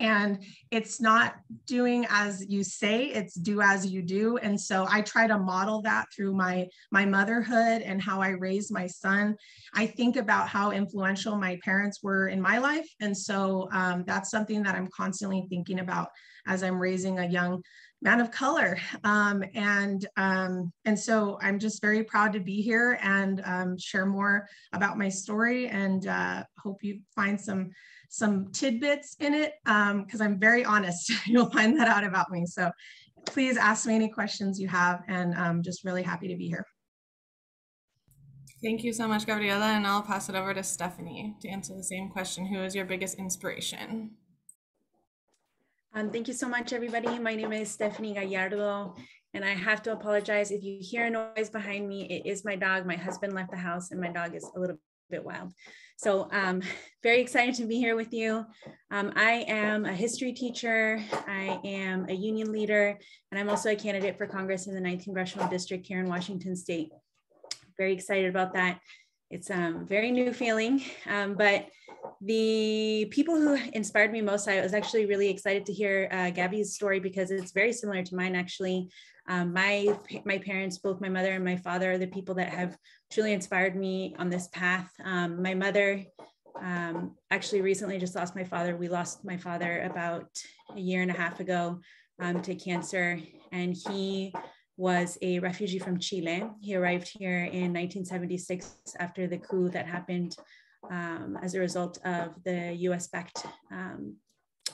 and it's not doing as you say it's do as you do. And so i try to model that through my my motherhood and how i raised my son. I think about how influential my parents were in my life. And so um, that's something that i'm constantly thinking about as i'm raising a young man of color. Um, and um, and so i'm just very proud to be here and um, share more about my story and uh, hope you find some some tidbits in it because um, I'm very honest. You'll find that out about me. So please ask me any questions you have and I'm just really happy to be here. Thank you so much, Gabriela. And I'll pass it over to Stephanie to answer the same question. Who is your biggest inspiration? Um, thank you so much, everybody. My name is Stephanie Gallardo, and I have to apologize if you hear a noise behind me. It is my dog. My husband left the house, and my dog is a little bit wild. So um, very excited to be here with you. Um, I am a history teacher. I am a union leader, and I'm also a candidate for Congress in the 9th Congressional District here in Washington State. Very excited about that. It's a um, very new feeling, um, but the people who inspired me most, I was actually really excited to hear uh, Gabby's story because it's very similar to mine actually. Um, my my parents, both my mother and my father, are the people that have truly inspired me on this path. Um, my mother um, actually recently just lost my father. We lost my father about a year and a half ago um, to cancer, and he was a refugee from Chile. He arrived here in 1976 after the coup that happened um, as a result of the US-backed um,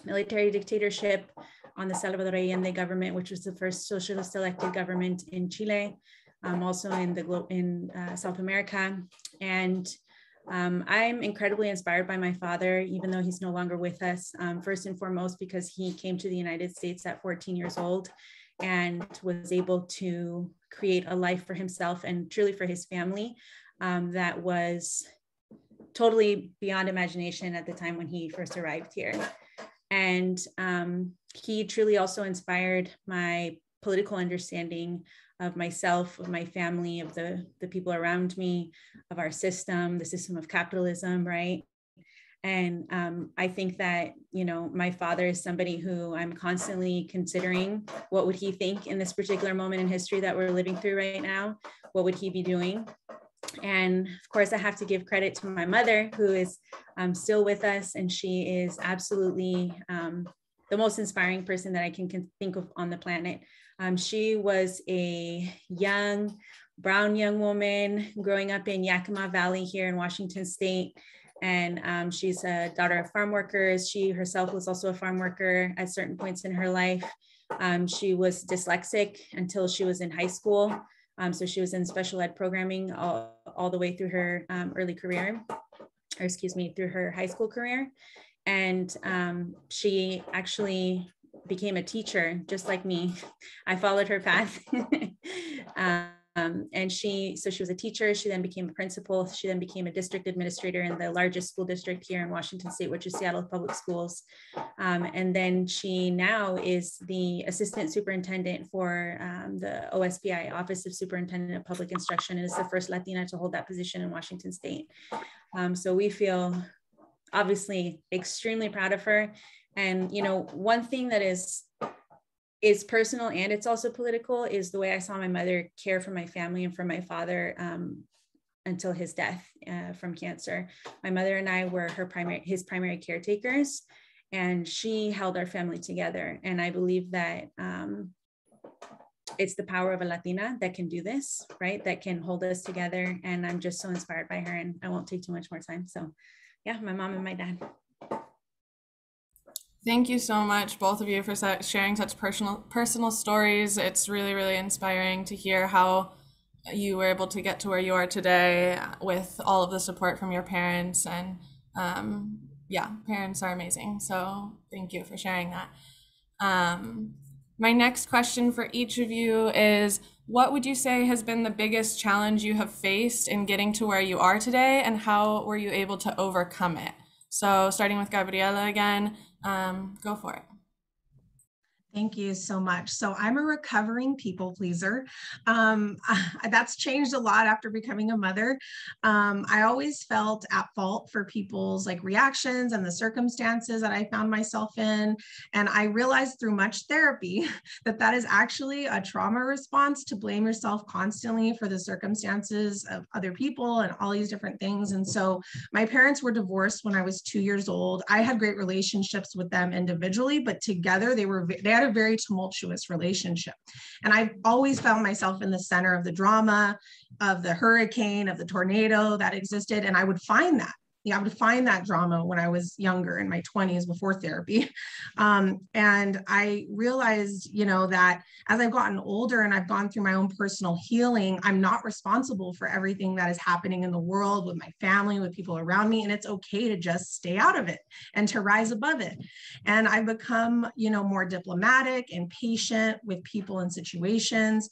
military dictatorship on the Salvador Allende government, which was the first socialist elected government in Chile, um, also in the in uh, South America. And um, I'm incredibly inspired by my father, even though he's no longer with us. Um, first and foremost, because he came to the United States at 14 years old and was able to create a life for himself and truly for his family um, that was totally beyond imagination at the time when he first arrived here. And um, he truly also inspired my political understanding of myself, of my family, of the, the people around me, of our system, the system of capitalism, right? And um, I think that, you know, my father is somebody who I'm constantly considering what would he think in this particular moment in history that we're living through right now? What would he be doing? and of course, I have to give credit to my mother, who is um, still with us, and she is absolutely um, the most inspiring person that I can, can think of on the planet. Um, she was a young, brown young woman growing up in Yakima Valley here in Washington State. And um, she's a daughter of farm workers. She herself was also a farm worker at certain points in her life. Um, she was dyslexic until she was in high school. Um, so she was in special ed programming all, all the way through her um, early career, or excuse me, through her high school career. And um, she actually became a teacher just like me. I followed her path. Um, and she, so she was a teacher. She then became a principal. She then became a district administrator in the largest school district here in Washington State, which is Seattle Public Schools. Um, and then she now is the assistant superintendent for um, the OSPI, Office of Superintendent of Public Instruction, and is the first Latina to hold that position in Washington State. Um, so we feel obviously extremely proud of her. And you know, one thing that is is personal and it's also political is the way I saw my mother care for my family and for my father um, until his death uh, from cancer. My mother and I were her primary, his primary caretakers, and she held our family together. And I believe that um, it's the power of a Latina that can do this, right? That can hold us together. And I'm just so inspired by her. And I won't take too much more time. So, yeah, my mom and my dad. Thank you so much, both of you, for sharing such personal personal stories. It's really, really inspiring to hear how you were able to get to where you are today with all of the support from your parents. And um, yeah, parents are amazing. So thank you for sharing that. Um, my next question for each of you is what would you say has been the biggest challenge you have faced in getting to where you are today, and how were you able to overcome it? So, starting with Gabriela again, um, go for it. Thank you so much. So I'm a recovering people pleaser. Um, that's changed a lot after becoming a mother. Um, I always felt at fault for people's like reactions and the circumstances that I found myself in. And I realized through much therapy that that is actually a trauma response to blame yourself constantly for the circumstances of other people and all these different things. And so my parents were divorced when I was two years old. I had great relationships with them individually, but together they were, they had a very tumultuous relationship. And I've always found myself in the center of the drama, of the hurricane, of the tornado that existed. And I would find that yeah, I would find that drama when I was younger in my 20s before therapy. Um, and I realized, you know, that as I've gotten older and I've gone through my own personal healing, I'm not responsible for everything that is happening in the world with my family, with people around me. And it's okay to just stay out of it and to rise above it. And I've become, you know, more diplomatic and patient with people and situations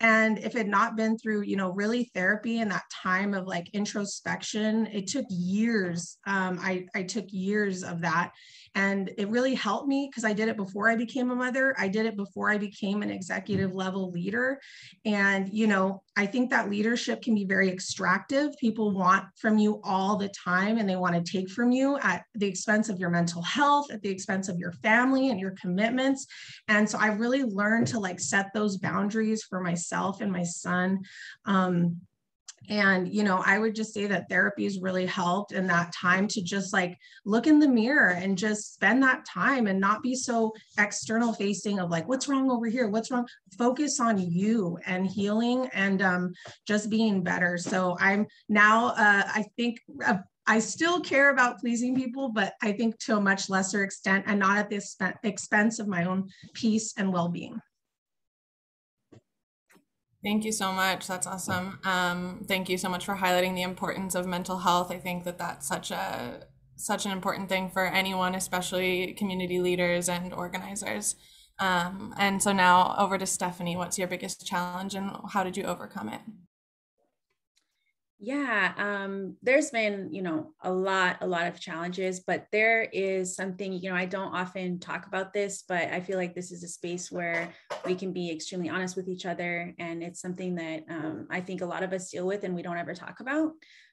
and if it had not been through you know really therapy and that time of like introspection it took years um, I, I took years of that and it really helped me because i did it before i became a mother. I did it before i became an executive level leader. And you know i think that leadership can be very extractive. People want from you all the time and they want to take from you at the expense of your mental health at the expense of your family and your commitments. And so i really learned to like set those boundaries for myself and my son. Um, and, you know, I would just say that therapy has really helped in that time to just like look in the mirror and just spend that time and not be so external facing of like, what's wrong over here? What's wrong? Focus on you and healing and um, just being better. So I'm now, uh, I think, uh, I still care about pleasing people, but I think to a much lesser extent and not at the expense of my own peace and well being. Thank you so much. That's awesome. Um, thank you so much for highlighting the importance of mental health. I think that that's such a such an important thing for anyone, especially community leaders and organizers. Um, and so now over to Stephanie. What's your biggest challenge, and how did you overcome it? Yeah, um, there's been, you know, a lot, a lot of challenges, but there is something, you know, I don't often talk about this, but I feel like this is a space where we can be extremely honest with each other. And it's something that um, I think a lot of us deal with and we don't ever talk about.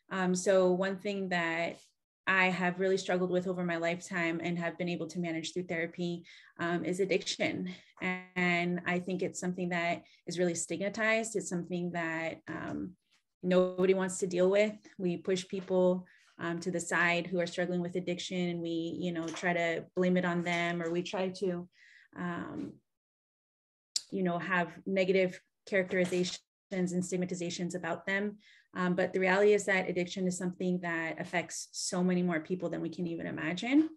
Um, so, one thing that I have really struggled with over my lifetime and have been able to manage through therapy um, is addiction. And I think it's something that is really stigmatized. It's something that, um, nobody wants to deal with. We push people um, to the side who are struggling with addiction and we, you know, try to blame it on them or we try to, um, you know, have negative characterizations and stigmatizations about them. Um, but the reality is that addiction is something that affects so many more people than we can even imagine.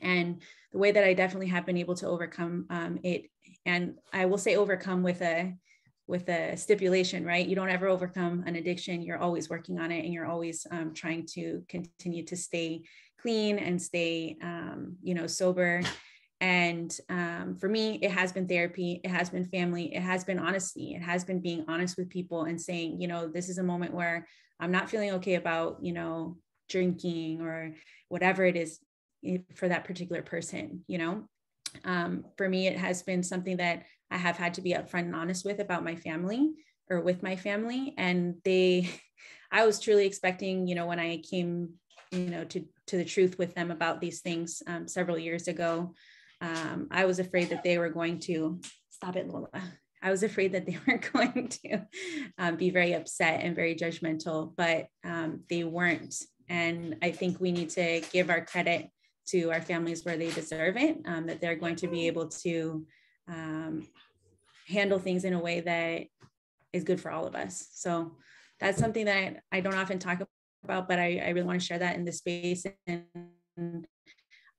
And the way that I definitely have been able to overcome um, it, and I will say overcome with a with a stipulation, right? You don't ever overcome an addiction. You're always working on it, and you're always um, trying to continue to stay clean and stay, um, you know, sober. And um, for me, it has been therapy. It has been family. It has been honesty. It has been being honest with people and saying, you know, this is a moment where I'm not feeling okay about, you know, drinking or whatever it is for that particular person, you know. Um, for me, it has been something that I have had to be upfront and honest with about my family or with my family. And they, I was truly expecting, you know, when I came, you know, to to the truth with them about these things um, several years ago, um, I was afraid that they were going to stop it, Lola. I was afraid that they were going to um, be very upset and very judgmental, but um, they weren't. And I think we need to give our credit to our families where they deserve it, um, that they're going to be able to um, handle things in a way that is good for all of us. So that's something that I don't often talk about, but I, I really want to share that in this space and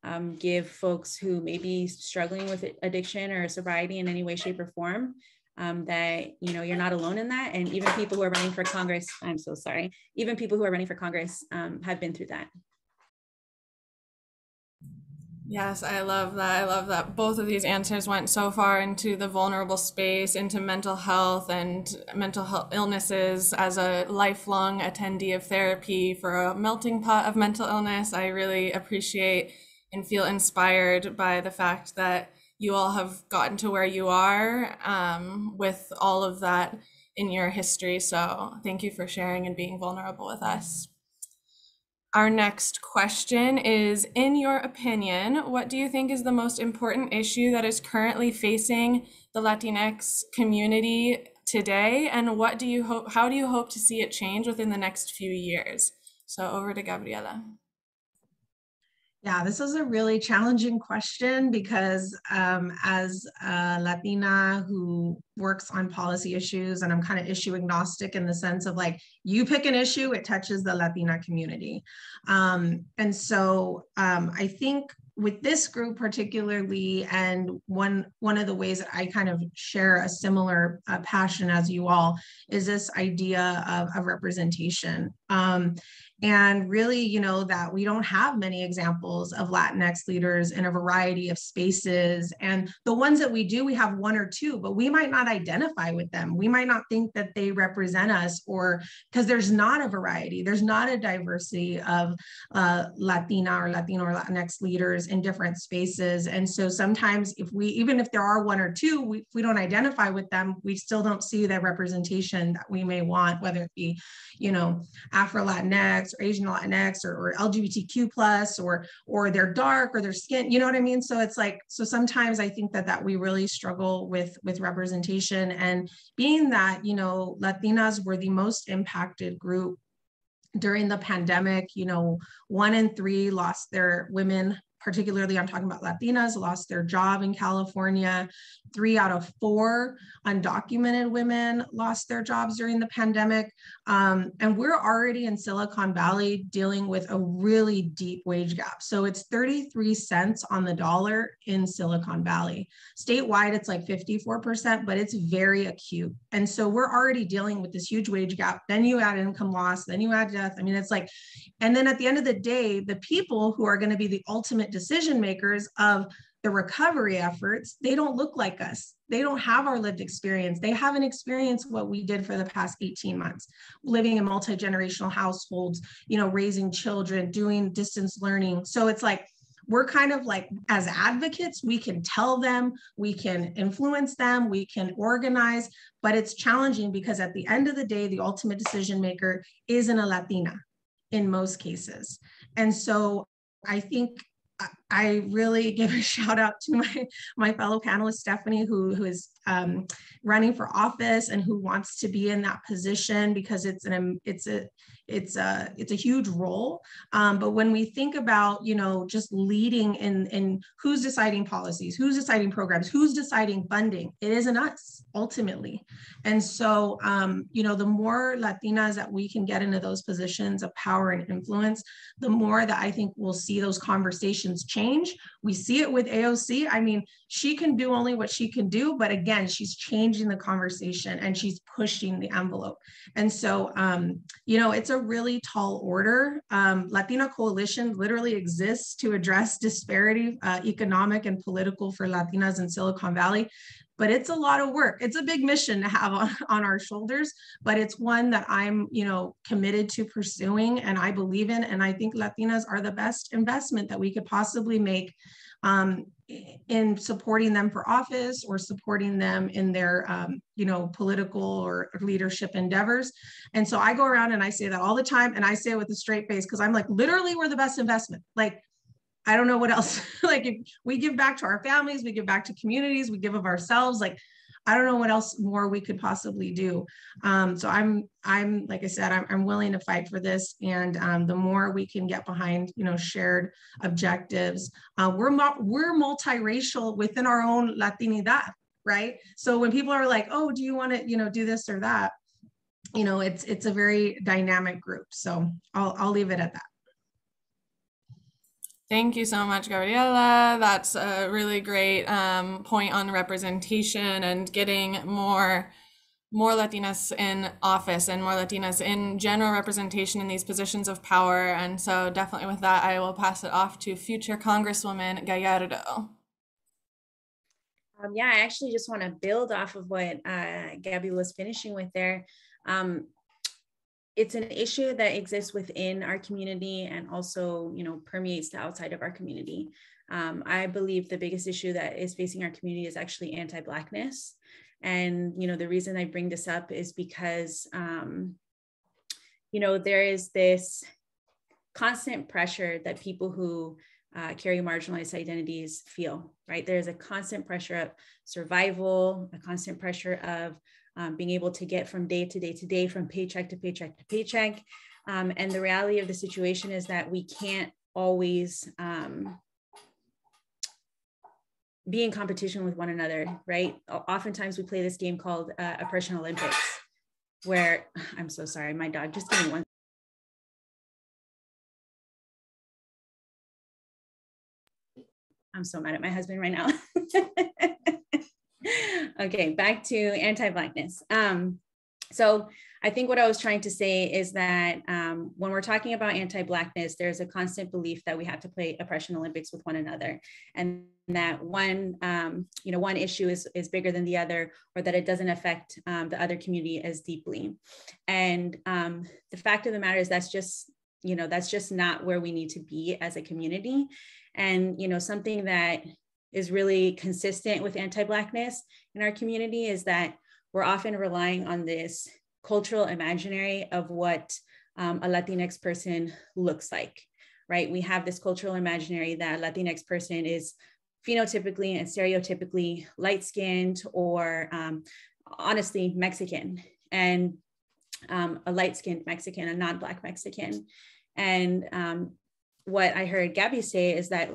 um, give folks who may be struggling with addiction or sobriety in any way, shape, or form um, that you know you're not alone in that. And even people who are running for Congress, I'm so sorry, even people who are running for Congress um, have been through that. Yes, I love that. I love that both of these answers went so far into the vulnerable space, into mental health and mental health illnesses as a lifelong attendee of therapy for a melting pot of mental illness. I really appreciate and feel inspired by the fact that you all have gotten to where you are um, with all of that in your history. So thank you for sharing and being vulnerable with us. Our next question is In your opinion, what do you think is the most important issue that is currently facing the Latinx community today? And what do you hope, how do you hope to see it change within the next few years? So over to Gabriela. Yeah, this is a really challenging question because um, as a Latina who works on policy issues, and I'm kind of issue agnostic in the sense of like, you pick an issue, it touches the Latina community. Um, and so um, I think with this group particularly, and one, one of the ways that I kind of share a similar uh, passion as you all is this idea of, of representation. And really you know that we don't have many examples of latinx leaders in a variety of spaces. And the ones that we do we have one or two but we might not identify with them. We might not think that they represent us or because there's not a variety there's not a diversity of uh, latina or latino or latinx leaders in different spaces. And so sometimes if we even if there are one or two we, if we don't identify with them we still don't see the representation that we may want whether it be you know afro latinx Latinx or Asian Latinx or, or LGBTQ plus or or they're dark or their skin, you know what I mean? So it's like so sometimes I think that that we really struggle with with representation and being that you know Latinas were the most impacted group during the pandemic you know one in three lost their women particularly I'm talking about Latinas, lost their job in California. Three out of four undocumented women lost their jobs during the pandemic. Um, and we're already in Silicon Valley dealing with a really deep wage gap. So it's 33 cents on the dollar in Silicon Valley. Statewide, it's like 54%, but it's very acute. And so we're already dealing with this huge wage gap. Then you add income loss, then you add death. I mean, it's like, and then at the end of the day, the people who are going to be the ultimate decision makers of the recovery efforts, they don't look like us. They don't have our lived experience. They haven't experienced what we did for the past 18 months, living in multi-generational households, you know, raising children, doing distance learning. So it's like we're kind of like as advocates, we can tell them, we can influence them, we can organize, but it's challenging because at the end of the day, the ultimate decision maker isn't a Latina in most cases. And so I think I really give a shout out to my, my fellow panelist, Stephanie, who, who is um, running for office and who wants to be in that position because it's an, it's a, it's a it's a huge role. Um, but when we think about you know just leading in in who's deciding policies who's deciding programs who's deciding funding it isn't us ultimately. And so um, you know the more latinas that we can get into those positions of power and influence the more that i think we'll see those conversations change. We see it with aoc i mean she can do only what she can do but again she's changing the conversation and she's pushing the envelope. And so um, you know it's a really tall order. Um, Latina Coalition literally exists to address disparity, uh, economic and political for Latinas in Silicon Valley. But it's a lot of work. It's a big mission to have on, on our shoulders, but it's one that I'm, you know, committed to pursuing and I believe in. And I think Latinas are the best investment that we could possibly make um, in supporting them for office or supporting them in their um, you know political or leadership endeavors. And so i go around and i say that all the time and i say it with a straight face because i'm like literally we're the best investment. Like i don't know what else like if we give back to our families we give back to communities we give of ourselves like I don't know what else more we could possibly do. Um, so I'm, I'm like I said, I'm, I'm willing to fight for this. And um, the more we can get behind, you know, shared objectives, uh, we're we're multiracial within our own Latinidad, right? So when people are like, oh, do you want to, you know, do this or that? You know, it's it's a very dynamic group. So I'll I'll leave it at that. Thank you so much, Gabriela. That's a really great um, point on representation and getting more more Latinas in office and more Latinas in general representation in these positions of power. And so, definitely with that, I will pass it off to future Congresswoman Gallardo. Um, yeah, I actually just want to build off of what uh, Gabby was finishing with there. Um, it's an issue that exists within our community and also you know permeates to outside of our community. Um, i believe the biggest issue that is facing our community is actually anti-blackness. And you know the reason i bring this up is because um, you know there is this constant pressure that people who uh, carry marginalized identities feel right? There's a constant pressure of survival a constant pressure of um, being able to get from day to day to day, from paycheck to paycheck to paycheck. Um, and the reality of the situation is that we can't always um, be in competition with one another, right? Oftentimes we play this game called uh, Oppression Olympics, where I'm so sorry, my dog, just give me one. I'm so mad at my husband right now. okay, back to anti-blackness. Um, so I think what I was trying to say is that um, when we're talking about anti-blackness, there's a constant belief that we have to play oppression Olympics with one another, and that one, um, you know, one issue is is bigger than the other, or that it doesn't affect um, the other community as deeply. And um, the fact of the matter is that's just, you know, that's just not where we need to be as a community. And you know, something that is really consistent with anti-blackness in our community is that we're often relying on this cultural imaginary of what um, a Latinx person looks like, right? We have this cultural imaginary that a Latinx person is phenotypically and stereotypically light-skinned or um, honestly Mexican and um, a light-skinned Mexican, a non-black Mexican. And um, what I heard Gabby say is that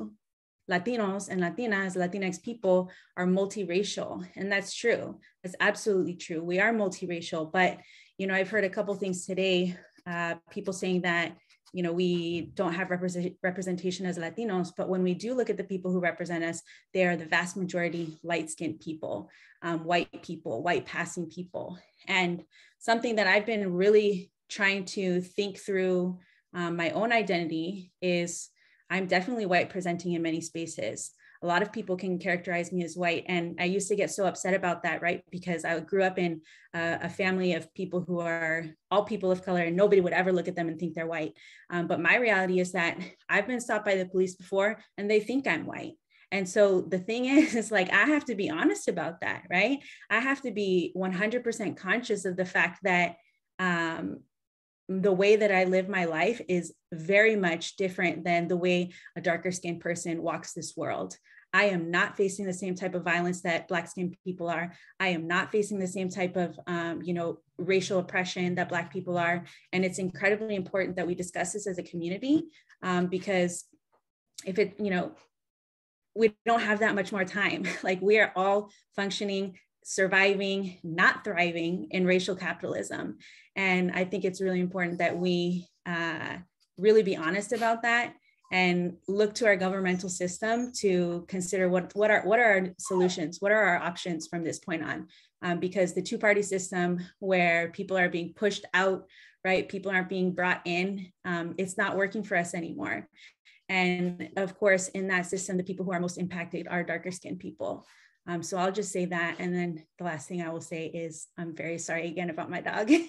Latinos and Latinas, Latinx people are multiracial. And that's true. That's absolutely true. We are multiracial. But, you know, I've heard a couple things today, uh, people saying that, you know, we don't have represent- representation as Latinos, but when we do look at the people who represent us, they are the vast majority light skinned people, um, white people, white passing people. And something that I've been really trying to think through um, my own identity is I'm definitely white presenting in many spaces. A lot of people can characterize me as white. And I used to get so upset about that, right? Because I grew up in a, a family of people who are all people of color and nobody would ever look at them and think they're white. Um, but my reality is that I've been stopped by the police before and they think I'm white. And so the thing is, is like, I have to be honest about that, right? I have to be 100% conscious of the fact that um, the way that I live my life is very much different than the way a darker skinned person walks this world. I am not facing the same type of violence that Black skinned people are. I am not facing the same type of, um, you know, racial oppression that Black people are. And it's incredibly important that we discuss this as a community um, because if it, you know, we don't have that much more time. Like we are all functioning, surviving, not thriving in racial capitalism. And I think it's really important that we uh, really be honest about that and look to our governmental system to consider what, what, are, what are our solutions, what are our options from this point on. Um, because the two-party system where people are being pushed out, right, people aren't being brought in, um, it's not working for us anymore. And of course, in that system, the people who are most impacted are darker skinned people. Um, so I'll just say that. And then the last thing I will say is I'm very sorry again about my dog.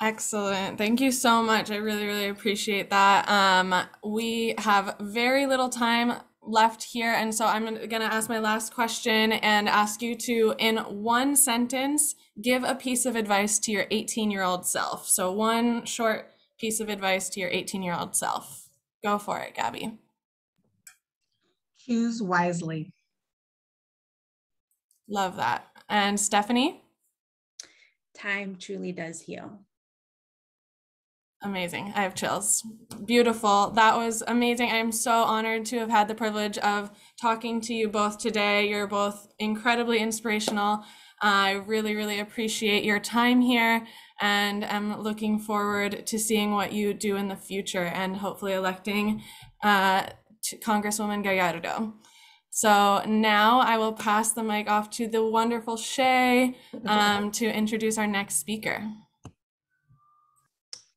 Excellent. Thank you so much. I really, really appreciate that. Um, we have very little time left here. And so I'm going to ask my last question and ask you to, in one sentence, give a piece of advice to your 18 year old self. So, one short piece of advice to your 18 year old self. Go for it, Gabby. Choose wisely. Love that. And Stephanie? Time truly does heal. Amazing. I have chills. Beautiful. That was amazing. I'm so honored to have had the privilege of talking to you both today. You're both incredibly inspirational. I really, really appreciate your time here and I'm looking forward to seeing what you do in the future and hopefully electing uh, Congresswoman Gallardo. So now I will pass the mic off to the wonderful Shay um, to introduce our next speaker.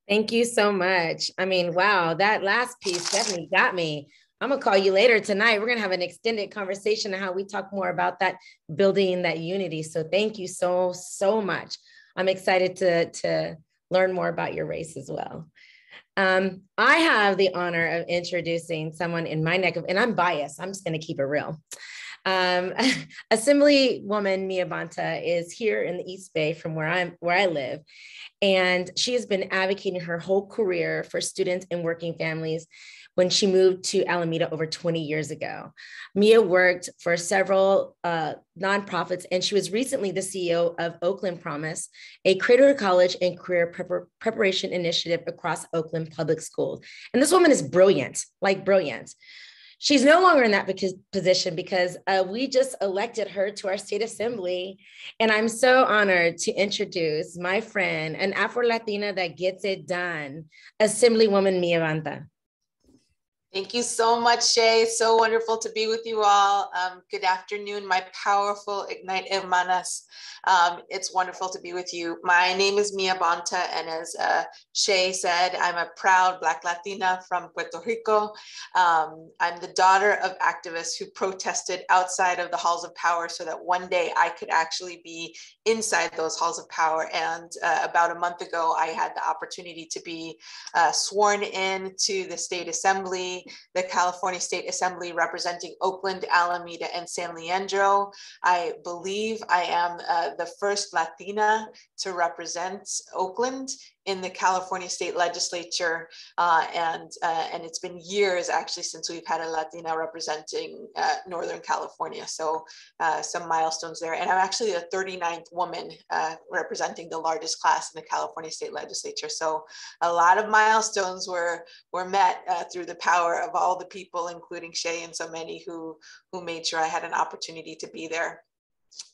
Thank you so much. I mean, wow, that last piece definitely got me. I'm gonna call you later tonight. We're gonna have an extended conversation on how we talk more about that building that unity. So thank you so, so much. I'm excited to, to learn more about your race as well. Um, I have the honor of introducing someone in my neck of, and I'm biased, I'm just gonna keep it real. Um, Assemblywoman Mia Bonta is here in the East Bay from where I'm where I live, and she has been advocating her whole career for students and working families when she moved to Alameda over 20 years ago. Mia worked for several uh, nonprofits, and she was recently the CEO of Oakland Promise, a to college and career prepar- preparation initiative across Oakland public schools. And this woman is brilliant, like brilliant. She's no longer in that position because uh, we just elected her to our state assembly. And I'm so honored to introduce my friend, an Afro Latina that gets it done, Assemblywoman Mia Bonta. Thank you so much, Shay. So wonderful to be with you all. Um, good afternoon, my powerful Ignite Hermanas. Um, it's wonderful to be with you. My name is Mia Bonta, and as uh, Shay said, I'm a proud Black Latina from Puerto Rico. Um, I'm the daughter of activists who protested outside of the halls of power so that one day I could actually be inside those halls of power. And uh, about a month ago, I had the opportunity to be uh, sworn in to the state assembly the California State Assembly representing Oakland, Alameda, and San Leandro. I believe I am uh, the first Latina to represent Oakland in the California state legislature. Uh, and, uh, and it's been years actually since we've had a Latina representing uh, Northern California. So uh, some milestones there. And I'm actually the 39th woman uh, representing the largest class in the California state legislature. So a lot of milestones were, were met uh, through the power of all the people, including Shay and so many who, who made sure I had an opportunity to be there.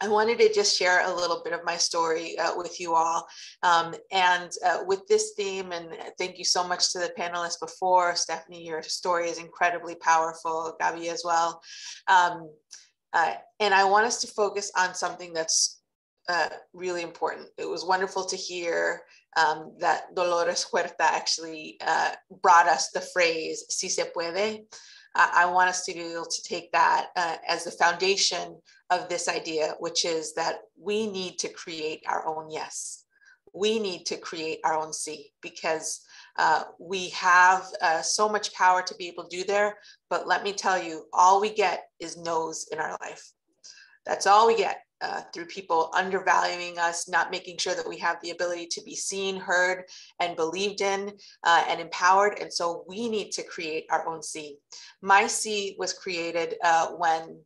I wanted to just share a little bit of my story uh, with you all. Um, and uh, with this theme, and thank you so much to the panelists before. Stephanie, your story is incredibly powerful, Gabi as well. Um, uh, and I want us to focus on something that's uh, really important. It was wonderful to hear um, that Dolores Huerta actually uh, brought us the phrase, si se puede. I want us to be able to take that uh, as the foundation of this idea, which is that we need to create our own yes. We need to create our own sí because uh, we have uh, so much power to be able to do there. But let me tell you, all we get is no's in our life. That's all we get uh, through people undervaluing us, not making sure that we have the ability to be seen, heard, and believed in uh, and empowered. And so we need to create our own C. My C was created uh, when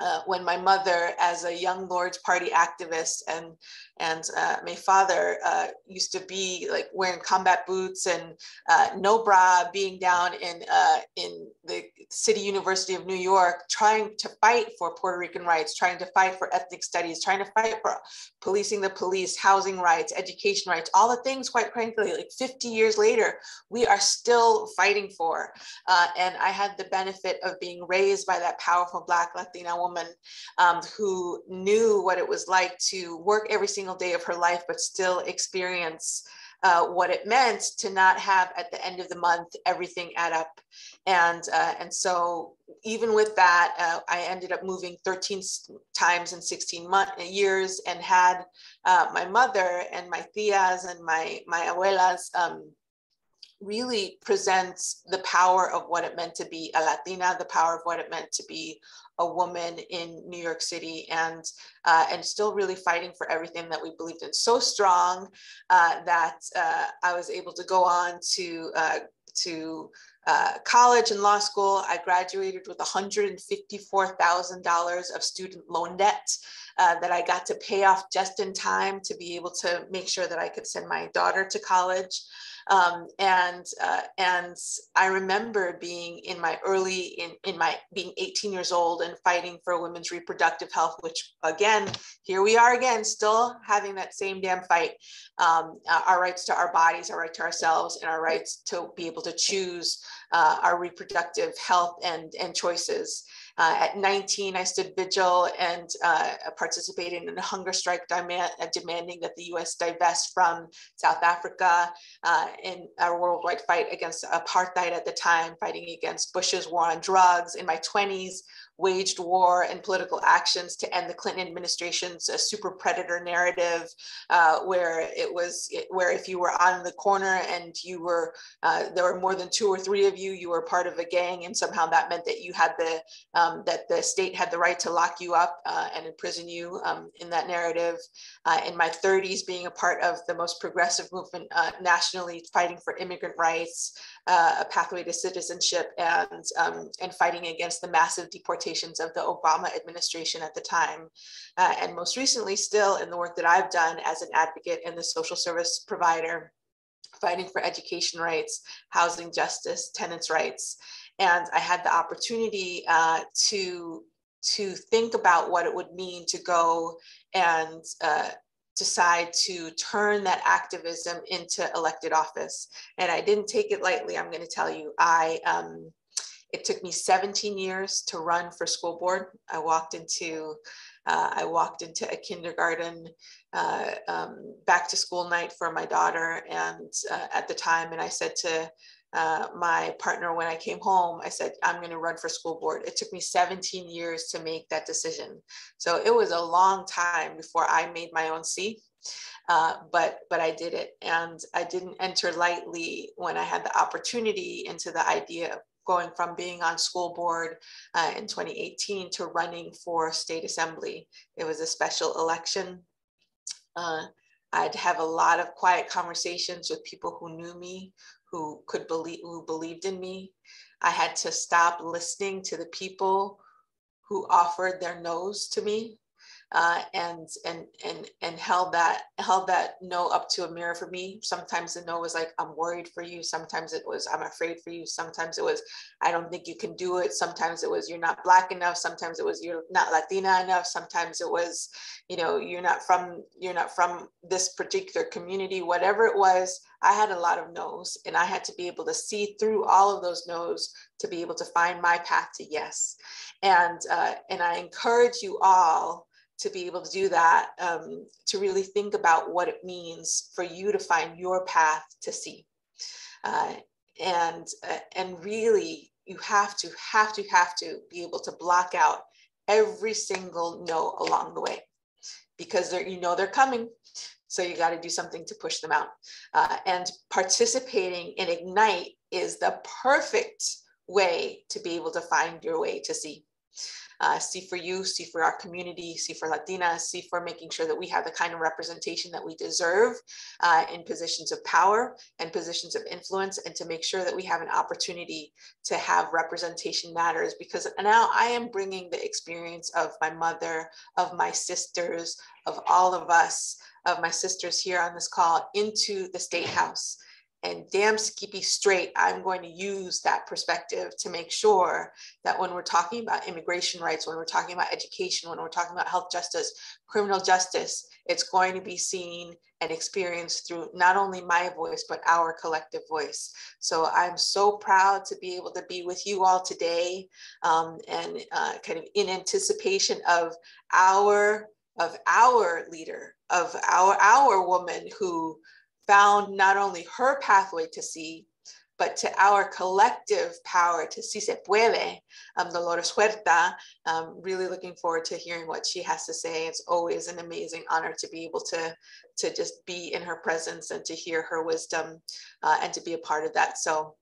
uh, when my mother, as a Young Lords Party activist, and and uh, my father uh, used to be like wearing combat boots and uh, no bra, being down in uh, in the City University of New York, trying to fight for Puerto Rican rights, trying to fight for ethnic studies, trying to fight for policing the police, housing rights, education rights, all the things. Quite frankly, like 50 years later, we are still fighting for. Uh, and I had the benefit of being raised by that powerful Black Latina woman um, who knew what it was like to work every single day of her life, but still experience uh, what it meant to not have at the end of the month everything add up. And, uh, and so even with that, uh, I ended up moving 13 times in 16 months, years and had uh, my mother and my tias and my, my abuelas um, really presents the power of what it meant to be a Latina, the power of what it meant to be a woman in New York City, and uh, and still really fighting for everything that we believed in. So strong uh, that uh, I was able to go on to uh, to uh, college and law school. I graduated with $154,000 of student loan debt uh, that I got to pay off just in time to be able to make sure that I could send my daughter to college. Um, and uh, and I remember being in my early in in my being 18 years old and fighting for women's reproductive health, which again here we are again still having that same damn fight. Um, uh, our rights to our bodies, our right to ourselves, and our rights to be able to choose uh, our reproductive health and and choices. Uh, at 19, I stood vigil and uh, participated in a hunger strike demand, uh, demanding that the US divest from South Africa uh, in our worldwide fight against apartheid at the time, fighting against Bush's war on drugs. In my 20s, waged war and political actions to end the Clinton administration's uh, super predator narrative, uh, where it was where if you were on the corner and you were uh, there were more than two or three of you, you were part of a gang, and somehow that meant that you had the um, that the state had the right to lock you up uh, and imprison you um, in that narrative. Uh, in my 30s, being a part of the most progressive movement uh, nationally, fighting for immigrant rights, a pathway to citizenship, and um, and fighting against the massive deportations of the Obama administration at the time. Uh, and most recently, still in the work that I've done as an advocate and the social service provider, fighting for education rights, housing justice, tenants' rights. And I had the opportunity uh, to, to think about what it would mean to go and uh, decide to turn that activism into elected office. And I didn't take it lightly, I'm going to tell you. I, um, it took me 17 years to run for school board. I walked into uh, I walked into a kindergarten uh, um, back to school night for my daughter, and uh, at the time, and I said to uh, my partner when I came home, I said, I'm going to run for school board. It took me 17 years to make that decision. So it was a long time before I made my own seat. Uh, but but I did it, and I didn't enter lightly when I had the opportunity into the idea of going from being on school board uh, in 2018 to running for state assembly. It was a special election. Uh, I'd have a lot of quiet conversations with people who knew me, who could believe, who believed in me. I had to stop listening to the people who offered their nose to me uh, and and and and held that held that no up to a mirror for me. Sometimes the no was like, I'm worried for you. Sometimes it was, I'm afraid for you. Sometimes it was, I don't think you can do it. Sometimes it was, you're not black enough. Sometimes it was, you're not Latina enough. Sometimes it was, you know, you're not from you're not from this particular community. Whatever it was, I had a lot of no's, and I had to be able to see through all of those no's to be able to find my path to yes. And uh, and I encourage you all to be able to do that, um, to really think about what it means for you to find your path to see. Uh, and, uh, and really, you have to, have to, have to be able to block out every single no along the way because you know they're coming. So you got to do something to push them out. Uh, and participating in Ignite is the perfect way to be able to find your way to see. uh, C for you, see for our community, see for Latinas, see for making sure that we have the kind of representation that we deserve uh, in positions of power and positions of influence, and to make sure that we have an opportunity to have representation matters. Because now I am bringing the experience of my mother, of my sisters, of all of us, of my sisters here on this call into the State House and damn skippy straight, I'm going to use that perspective to make sure that when we're talking about immigration rights, when we're talking about education, when we're talking about health justice, criminal justice, it's going to be seen and experienced through not only my voice, but our collective voice. So I'm so proud to be able to be with you all today um, and uh, kind of in anticipation of our of our leader, of our our woman who found not only her pathway to see, but to our collective power to si se puede, um, Dolores Huerta. Um, really looking forward to hearing what she has to say. It's always an amazing honor to be able to, to just be in her presence and to hear her wisdom uh, and to be a part of that. So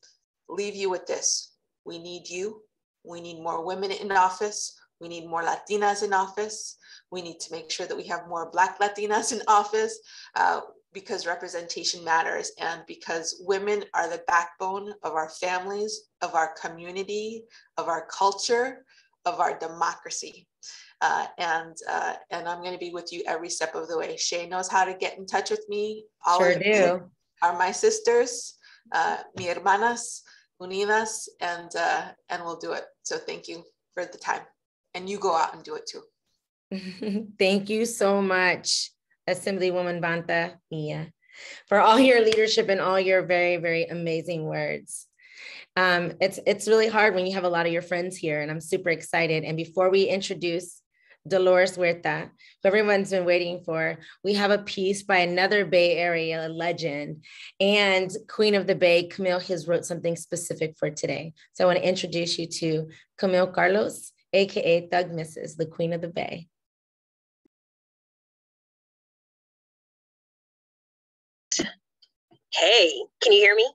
leave you with this. We need you. We need more women in office. We need more Latinas in office. We need to make sure that we have more Black Latinas in office. Uh, because representation matters and because women are the backbone of our families, of our community, of our culture, of our democracy. Uh, and uh, and I'm going to be with you every step of the way. Shay knows how to get in touch with me. All sure do. Are my sisters, uh, mi hermanas, unidas, and uh, and we'll do it. So thank you for the time, and you go out and do it too. thank you so much. Assemblywoman Bonta Mia, for all your leadership and all your very, very amazing words. Um, it's, it's really hard when you have a lot of your friends here, and I'm super excited. And before we introduce Dolores Huerta, who everyone's been waiting for, we have a piece by another Bay Area legend and Queen of the Bay, Camille has wrote something specific for today. So I want to introduce you to Camille Carlos, AKA Thug Mrs., the Queen of the Bay. Hey, can you hear me?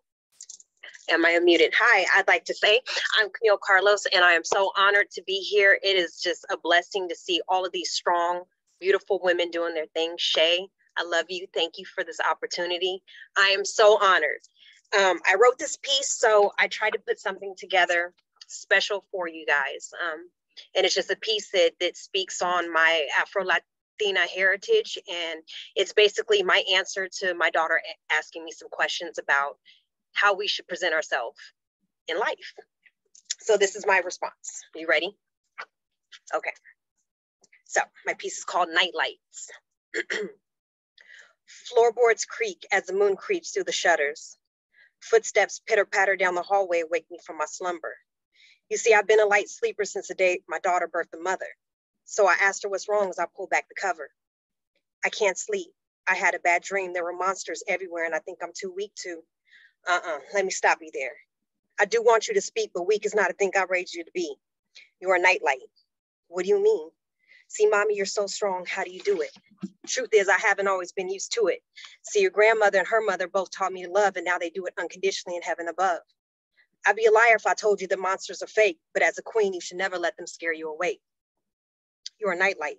Am I unmuted? Hi, I'd like to say I'm Camille Carlos, and I am so honored to be here. It is just a blessing to see all of these strong, beautiful women doing their thing. Shay, I love you. Thank you for this opportunity. I am so honored. Um, I wrote this piece, so I tried to put something together special for you guys. Um, and it's just a piece that, that speaks on my Afro Latina heritage. And it's basically my answer to my daughter asking me some questions about how we should present ourselves in life. So this is my response. Are you ready? Okay. So my piece is called Night Lights. Floorboards creak as the moon creeps through the shutters. Footsteps pitter patter down the hallway wake me from my slumber. You see, I've been a light sleeper since the day my daughter birthed a mother. So I asked her what's wrong as I pulled back the cover. I can't sleep. I had a bad dream. There were monsters everywhere, and I think I'm too weak to. Uh uh let me stop you there. I do want you to speak, but weak is not a thing I raised you to be. You're a nightlight. What do you mean? See, mommy, you're so strong. How do you do it? Truth is, I haven't always been used to it. See, your grandmother and her mother both taught me to love, and now they do it unconditionally in heaven above. I'd be a liar if I told you the monsters are fake, but as a queen, you should never let them scare you away. You're a nightlight.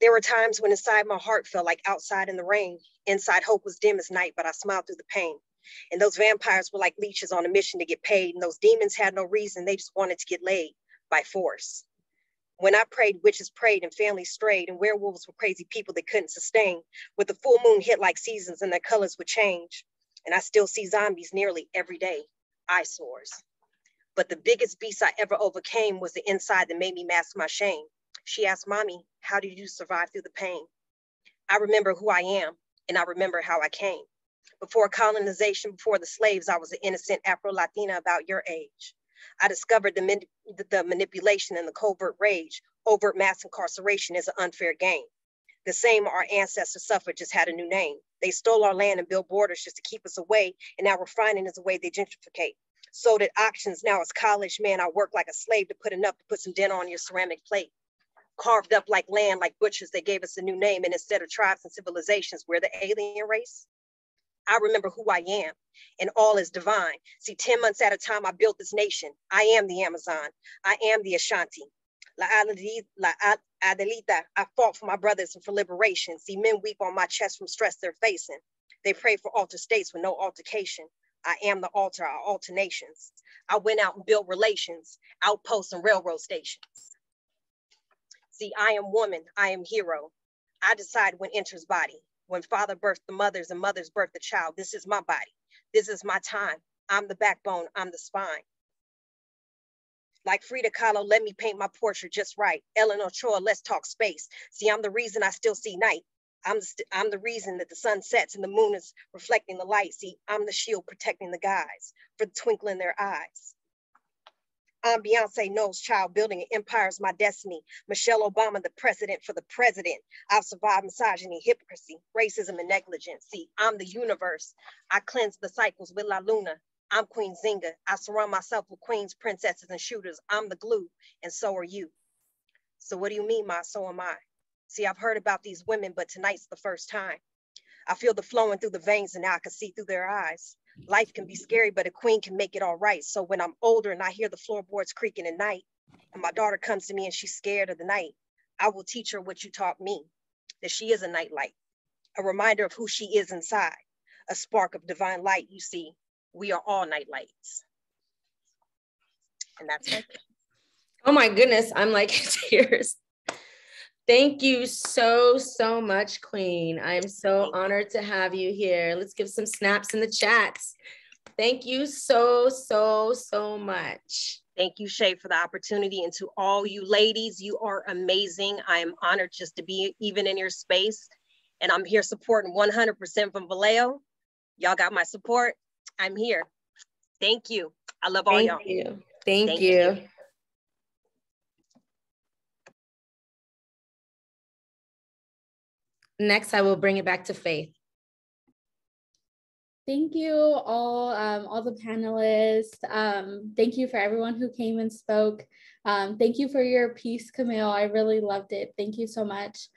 There were times when inside my heart felt like outside in the rain. Inside hope was dim as night, but I smiled through the pain. And those vampires were like leeches on a mission to get paid. And those demons had no reason. They just wanted to get laid by force. When I prayed, witches prayed and families strayed, and werewolves were crazy people that couldn't sustain. With the full moon hit like seasons and their colors would change. And I still see zombies nearly every day, eyesores. But the biggest beast I ever overcame was the inside that made me mask my shame. She asked mommy, how did you survive through the pain? I remember who I am and I remember how I came. Before colonization, before the slaves, I was an innocent Afro-Latina about your age. I discovered the, the manipulation and the covert rage. Overt mass incarceration is an unfair game. The same our ancestors suffered just had a new name. They stole our land and built borders just to keep us away, and now we're finding as a way they gentrificate. Sold at auctions, now as college man, I work like a slave to put enough to put some dinner on your ceramic plate carved up like land, like butchers. They gave us a new name, and instead of tribes and civilizations, we're the alien race. I remember who I am, and all is divine. See, 10 months at a time, I built this nation. I am the Amazon. I am the Ashanti. La Adelita, I fought for my brothers and for liberation. See men weep on my chest from stress they're facing. They pray for alter states with no altercation. I am the altar, I alter nations. I went out and built relations, outposts and railroad stations. See, I am woman, I am hero. I decide when enters body. When father birthed the mothers and mothers birthed the child, this is my body. This is my time. I'm the backbone, I'm the spine. Like Frida Kahlo, let me paint my portrait just right. Ellen Ochoa, let's talk space. See, I'm the reason I still see night. I'm the, I'm the reason that the sun sets and the moon is reflecting the light. See, I'm the shield protecting the guys for the twinkle in their eyes. I'm Beyonce Knowles' child building an empire is my destiny. Michelle Obama, the president for the president. I've survived misogyny, hypocrisy, racism, and negligence. See, I'm the universe. I cleanse the cycles with La Luna. I'm Queen Zinga. I surround myself with queens, princesses, and shooters. I'm the glue, and so are you. So what do you mean, Ma? So am I. See, I've heard about these women, but tonight's the first time. I feel the flowing through the veins, and now I can see through their eyes. Life can be scary, but a queen can make it all right. So when I'm older and I hear the floorboards creaking at night, and my daughter comes to me and she's scared of the night, I will teach her what you taught me, that she is a nightlight, a reminder of who she is inside, a spark of divine light. You see, we are all nightlights. And that's it. Oh my goodness, I'm like tears. Thank you so, so much, Queen. I am so honored to have you here. Let's give some snaps in the chats. Thank you so, so, so much. Thank you, Shay, for the opportunity. And to all you ladies, you are amazing. I am honored just to be even in your space. And I'm here supporting 100% from Vallejo. Y'all got my support. I'm here. Thank you. I love all Thank y'all. you. Thank, you. Next, I will bring it back to Faith. Thank you all, um, all the panelists. Um, thank you for everyone who came and spoke. Um, thank you for your piece, Camille. I really loved it. Thank you so much.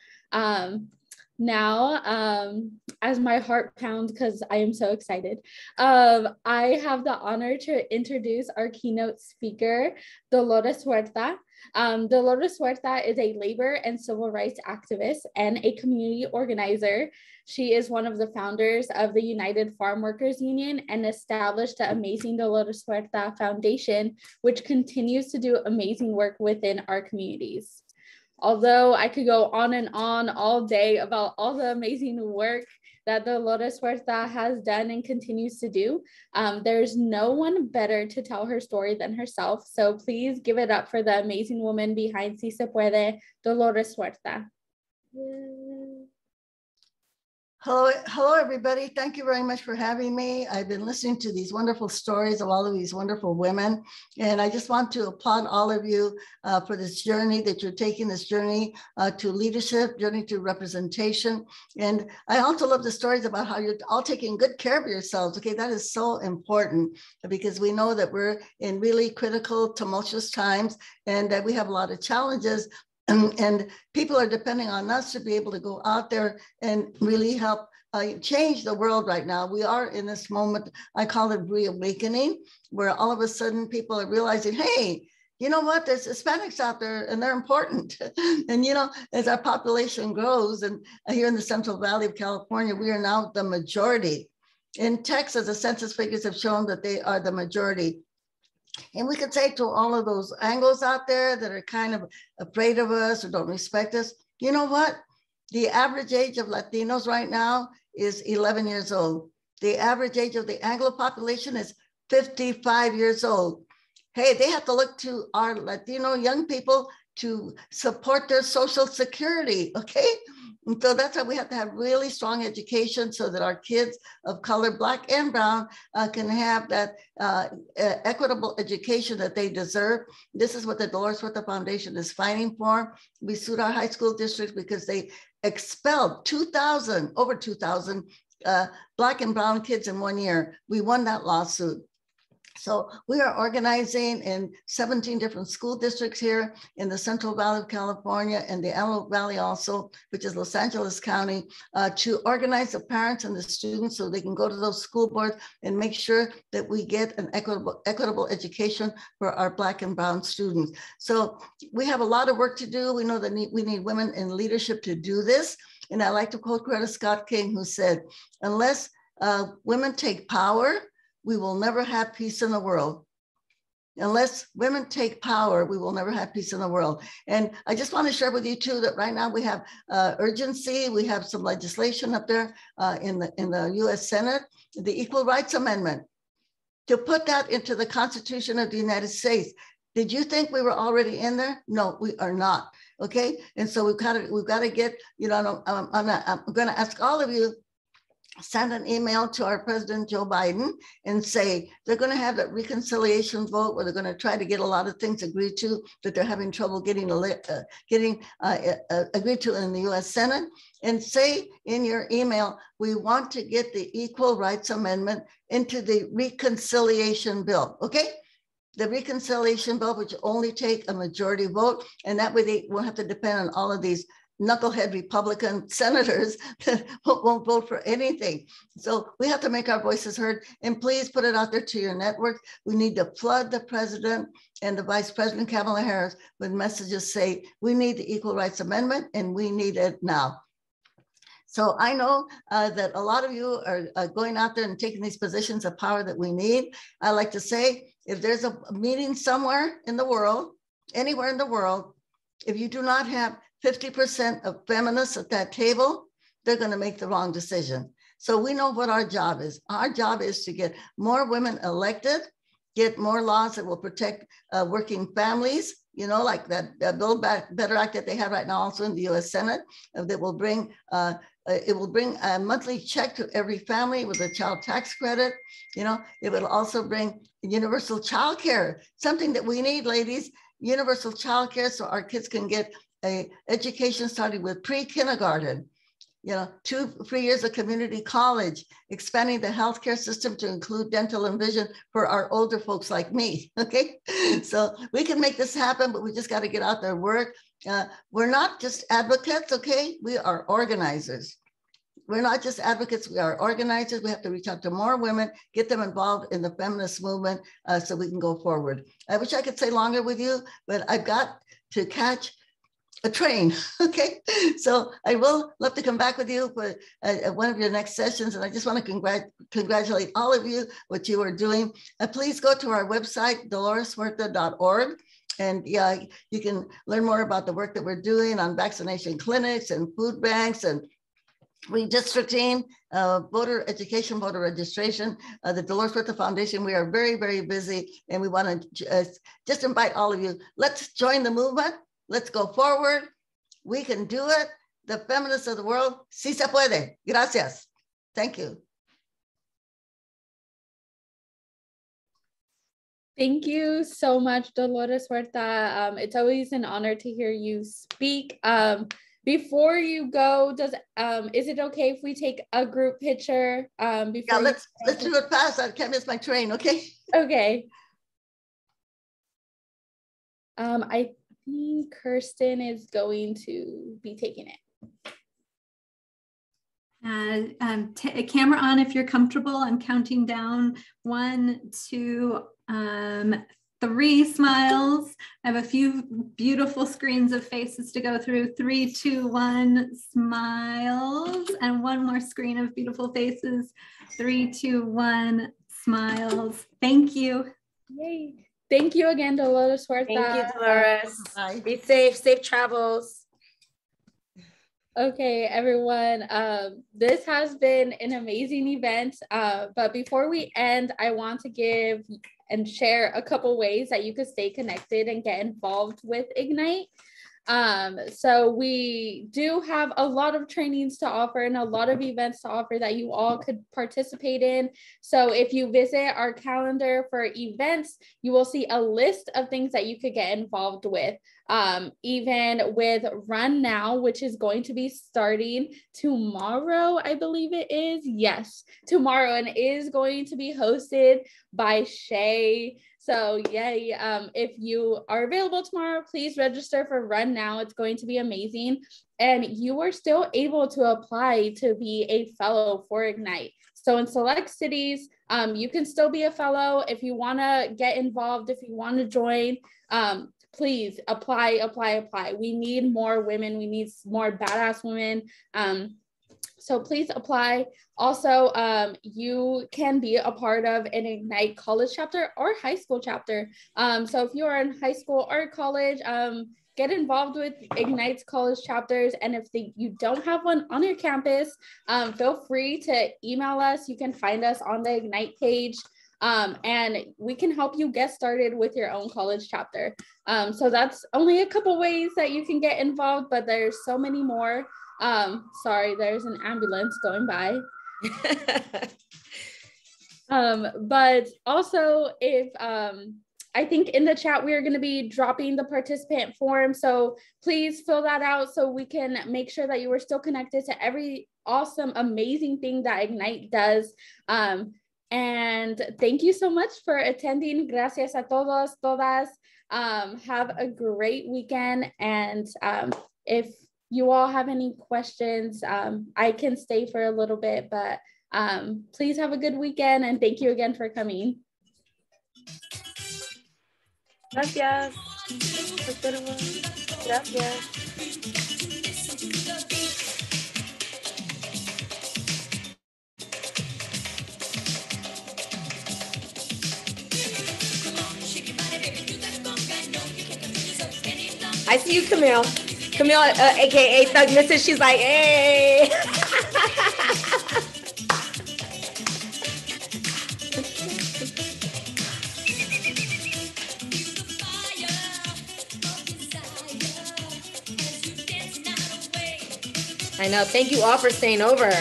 Now, um, as my heart pounds because I am so excited, um, I have the honor to introduce our keynote speaker, Dolores Huerta. Um, Dolores Huerta is a labor and civil rights activist and a community organizer. She is one of the founders of the United Farm Workers Union and established the amazing Dolores Huerta Foundation, which continues to do amazing work within our communities. Although I could go on and on all day about all the amazing work that Dolores Huerta has done and continues to do, um, there's no one better to tell her story than herself. So please give it up for the amazing woman behind Si Se Puede, Dolores Huerta. Hello, hello, everybody. Thank you very much for having me. I've been listening to these wonderful stories of all of these wonderful women. And I just want to applaud all of you uh, for this journey that you're taking, this journey uh, to leadership, journey to representation. And I also love the stories about how you're all taking good care of yourselves. Okay, that is so important because we know that we're in really critical, tumultuous times and that we have a lot of challenges, and, people are depending on us to be able to go out there and really help uh, change the world right now. We are in this moment, I call it reawakening, where all of a sudden people are realizing, hey, you know what, there's Hispanics out there and they're important. and, you know, as our population grows, and here in the Central Valley of California, we are now the majority. In Texas, the census figures have shown that they are the majority. And we could say to all of those Anglos out there that are kind of afraid of us or don't respect us, you know what? The average age of Latinos right now is 11 years old. The average age of the Anglo population is 55 years old. Hey, they have to look to our Latino young people to support their social security, okay? And so that's why we have to have really strong education so that our kids of color, black and brown, uh, can have that uh, equitable education that they deserve. This is what the Dolores Huerta Foundation is fighting for. We sued our high school districts because they expelled 2,000, over 2,000 uh, black and brown kids in one year. We won that lawsuit. So we are organizing in 17 different school districts here in the Central Valley of California and the Antelope Valley also, which is Los Angeles County, uh, to organize the parents and the students so they can go to those school boards and make sure that we get an equitable, equitable education for our Black and Brown students. So we have a lot of work to do. We know that we need women in leadership to do this. And I like to quote Coretta Scott King, who said, unless uh, women take power, we will never have peace in the world. Unless women take power, we will never have peace in the world. And I just want to share with you too that right now we have uh, urgency. We have some legislation up there uh, in the in the U.S. Senate, the Equal Rights Amendment, to put that into the Constitution of the United States. Did you think we were already in there? No, we are not. Okay, and so we've got to we've got to get you know I'm, I'm, I'm going to ask all of you send an email to our president Joe Biden and say they're going to have that reconciliation vote where they're going to try to get a lot of things agreed to that they're having trouble getting uh, getting uh, uh, agreed to in the U.S. Senate, and say in your email we want to get the Equal Rights Amendment into the reconciliation bill. Okay. The reconciliation bill, which only take a majority vote, and that way they won't have to depend on all of these knucklehead Republican senators that won't vote for anything. So we have to make our voices heard and please put it out there to your network. We need to flood the president and the vice president Kamala Harris with messages say, we need the Equal Rights Amendment and we need it now. So I know uh, that a lot of you are, are going out there and taking these positions of power that we need. I like to say, if there's a meeting somewhere in the world, anywhere in the world, if you do not have 50% of feminists at that table, they're going to make the wrong decision. So we know what our job is. Our job is to get more women elected, get more laws that will protect uh, working families, you know, like that uh, Build Back Better Act that they have right now also in the US Senate uh, that will bring, uh, uh, it will bring a monthly check to every family with a child tax credit. You know, it will also bring universal child care, something that we need, ladies, universal child care so our kids can get a education starting with pre-kindergarten, you know, two, three years of community college, expanding the healthcare system to include dental and vision for our older folks like me, okay? So we can make this happen, but we just gotta get out there and work. Uh, we're not just advocates, okay? We are organizers. We're not just advocates, we are organizers. We have to reach out to more women, get them involved in the feminist movement uh, so we can go forward. I wish I could say longer with you, but I've got to catch a train. Okay, so I will love to come back with you for uh, one of your next sessions, and I just want to congrat congratulate all of you what you are doing. Uh, please go to our website doloreshuerta.org. And yeah, you can learn more about the work that we're doing on vaccination clinics and food banks and redistricting, uh, voter education, voter registration. Uh, the Dolores Huerta Foundation, we are very, very busy and we want to uh, just invite all of you. Let's join the movement. Let's go forward. We can do it. The feminists of the world, sí se puede. Gracias. Thank you. Thank you so much, Dolores Huerta. Um, it's always an honor to hear you speak. Um, before you go, does um, is it okay if we take a group picture? Um, before yeah, let's let's do it fast. I can't miss my train. Okay. Okay. Um, I think Kirsten is going to be taking it. Uh, um, camera on if you're comfortable. I'm counting down one, two, um, three smiles. I have a few beautiful screens of faces to go through. Three, two, one, smiles. And one more screen of beautiful faces. Three, two, one, smiles. Thank you. Yay. Thank you again, Dolores Huerta. Thank you, Dolores. Bye. Be safe, safe travels. Okay, everyone. Um, this has been an amazing event. Uh, but before we end, I want to give and share a couple ways that you could stay connected and get involved with Ignite. Um, so we do have a lot of trainings to offer and a lot of events to offer that you all could participate in. So if you visit our calendar for events, you will see a list of things that you could get involved with. Um, even with Run Now, which is going to be starting tomorrow, I believe it is. Yes, tomorrow, and is going to be hosted by Shay. So, yay. Um, if you are available tomorrow, please register for Run Now. It's going to be amazing. And you are still able to apply to be a fellow for Ignite. So, in select cities, um, you can still be a fellow. If you want to get involved, if you want to join, um, please apply, apply, apply. We need more women. We need more badass women. Um, so please apply. Also, um, you can be a part of an Ignite college chapter or high school chapter. Um, so if you are in high school or college, um, get involved with Ignite's college chapters. And if the, you don't have one on your campus, um, feel free to email us. You can find us on the Ignite page. Um, and we can help you get started with your own college chapter. Um, so that's only a couple ways that you can get involved, but there's so many more. Um, sorry, there's an ambulance going by. um, but also if um I think in the chat we are going to be dropping the participant form. So please fill that out so we can make sure that you are still connected to every awesome, amazing thing that Ignite does. Um, and thank you so much for attending. Gracias a todos, todas. Um, have a great weekend. And um, if you all have any questions, um, I can stay for a little bit, but um, please have a good weekend. And thank you again for coming. Gracias. Gracias. I see you, Camille. Camille, uh, aka Thug Mrs. She's like, hey. I know. Thank you all for staying over.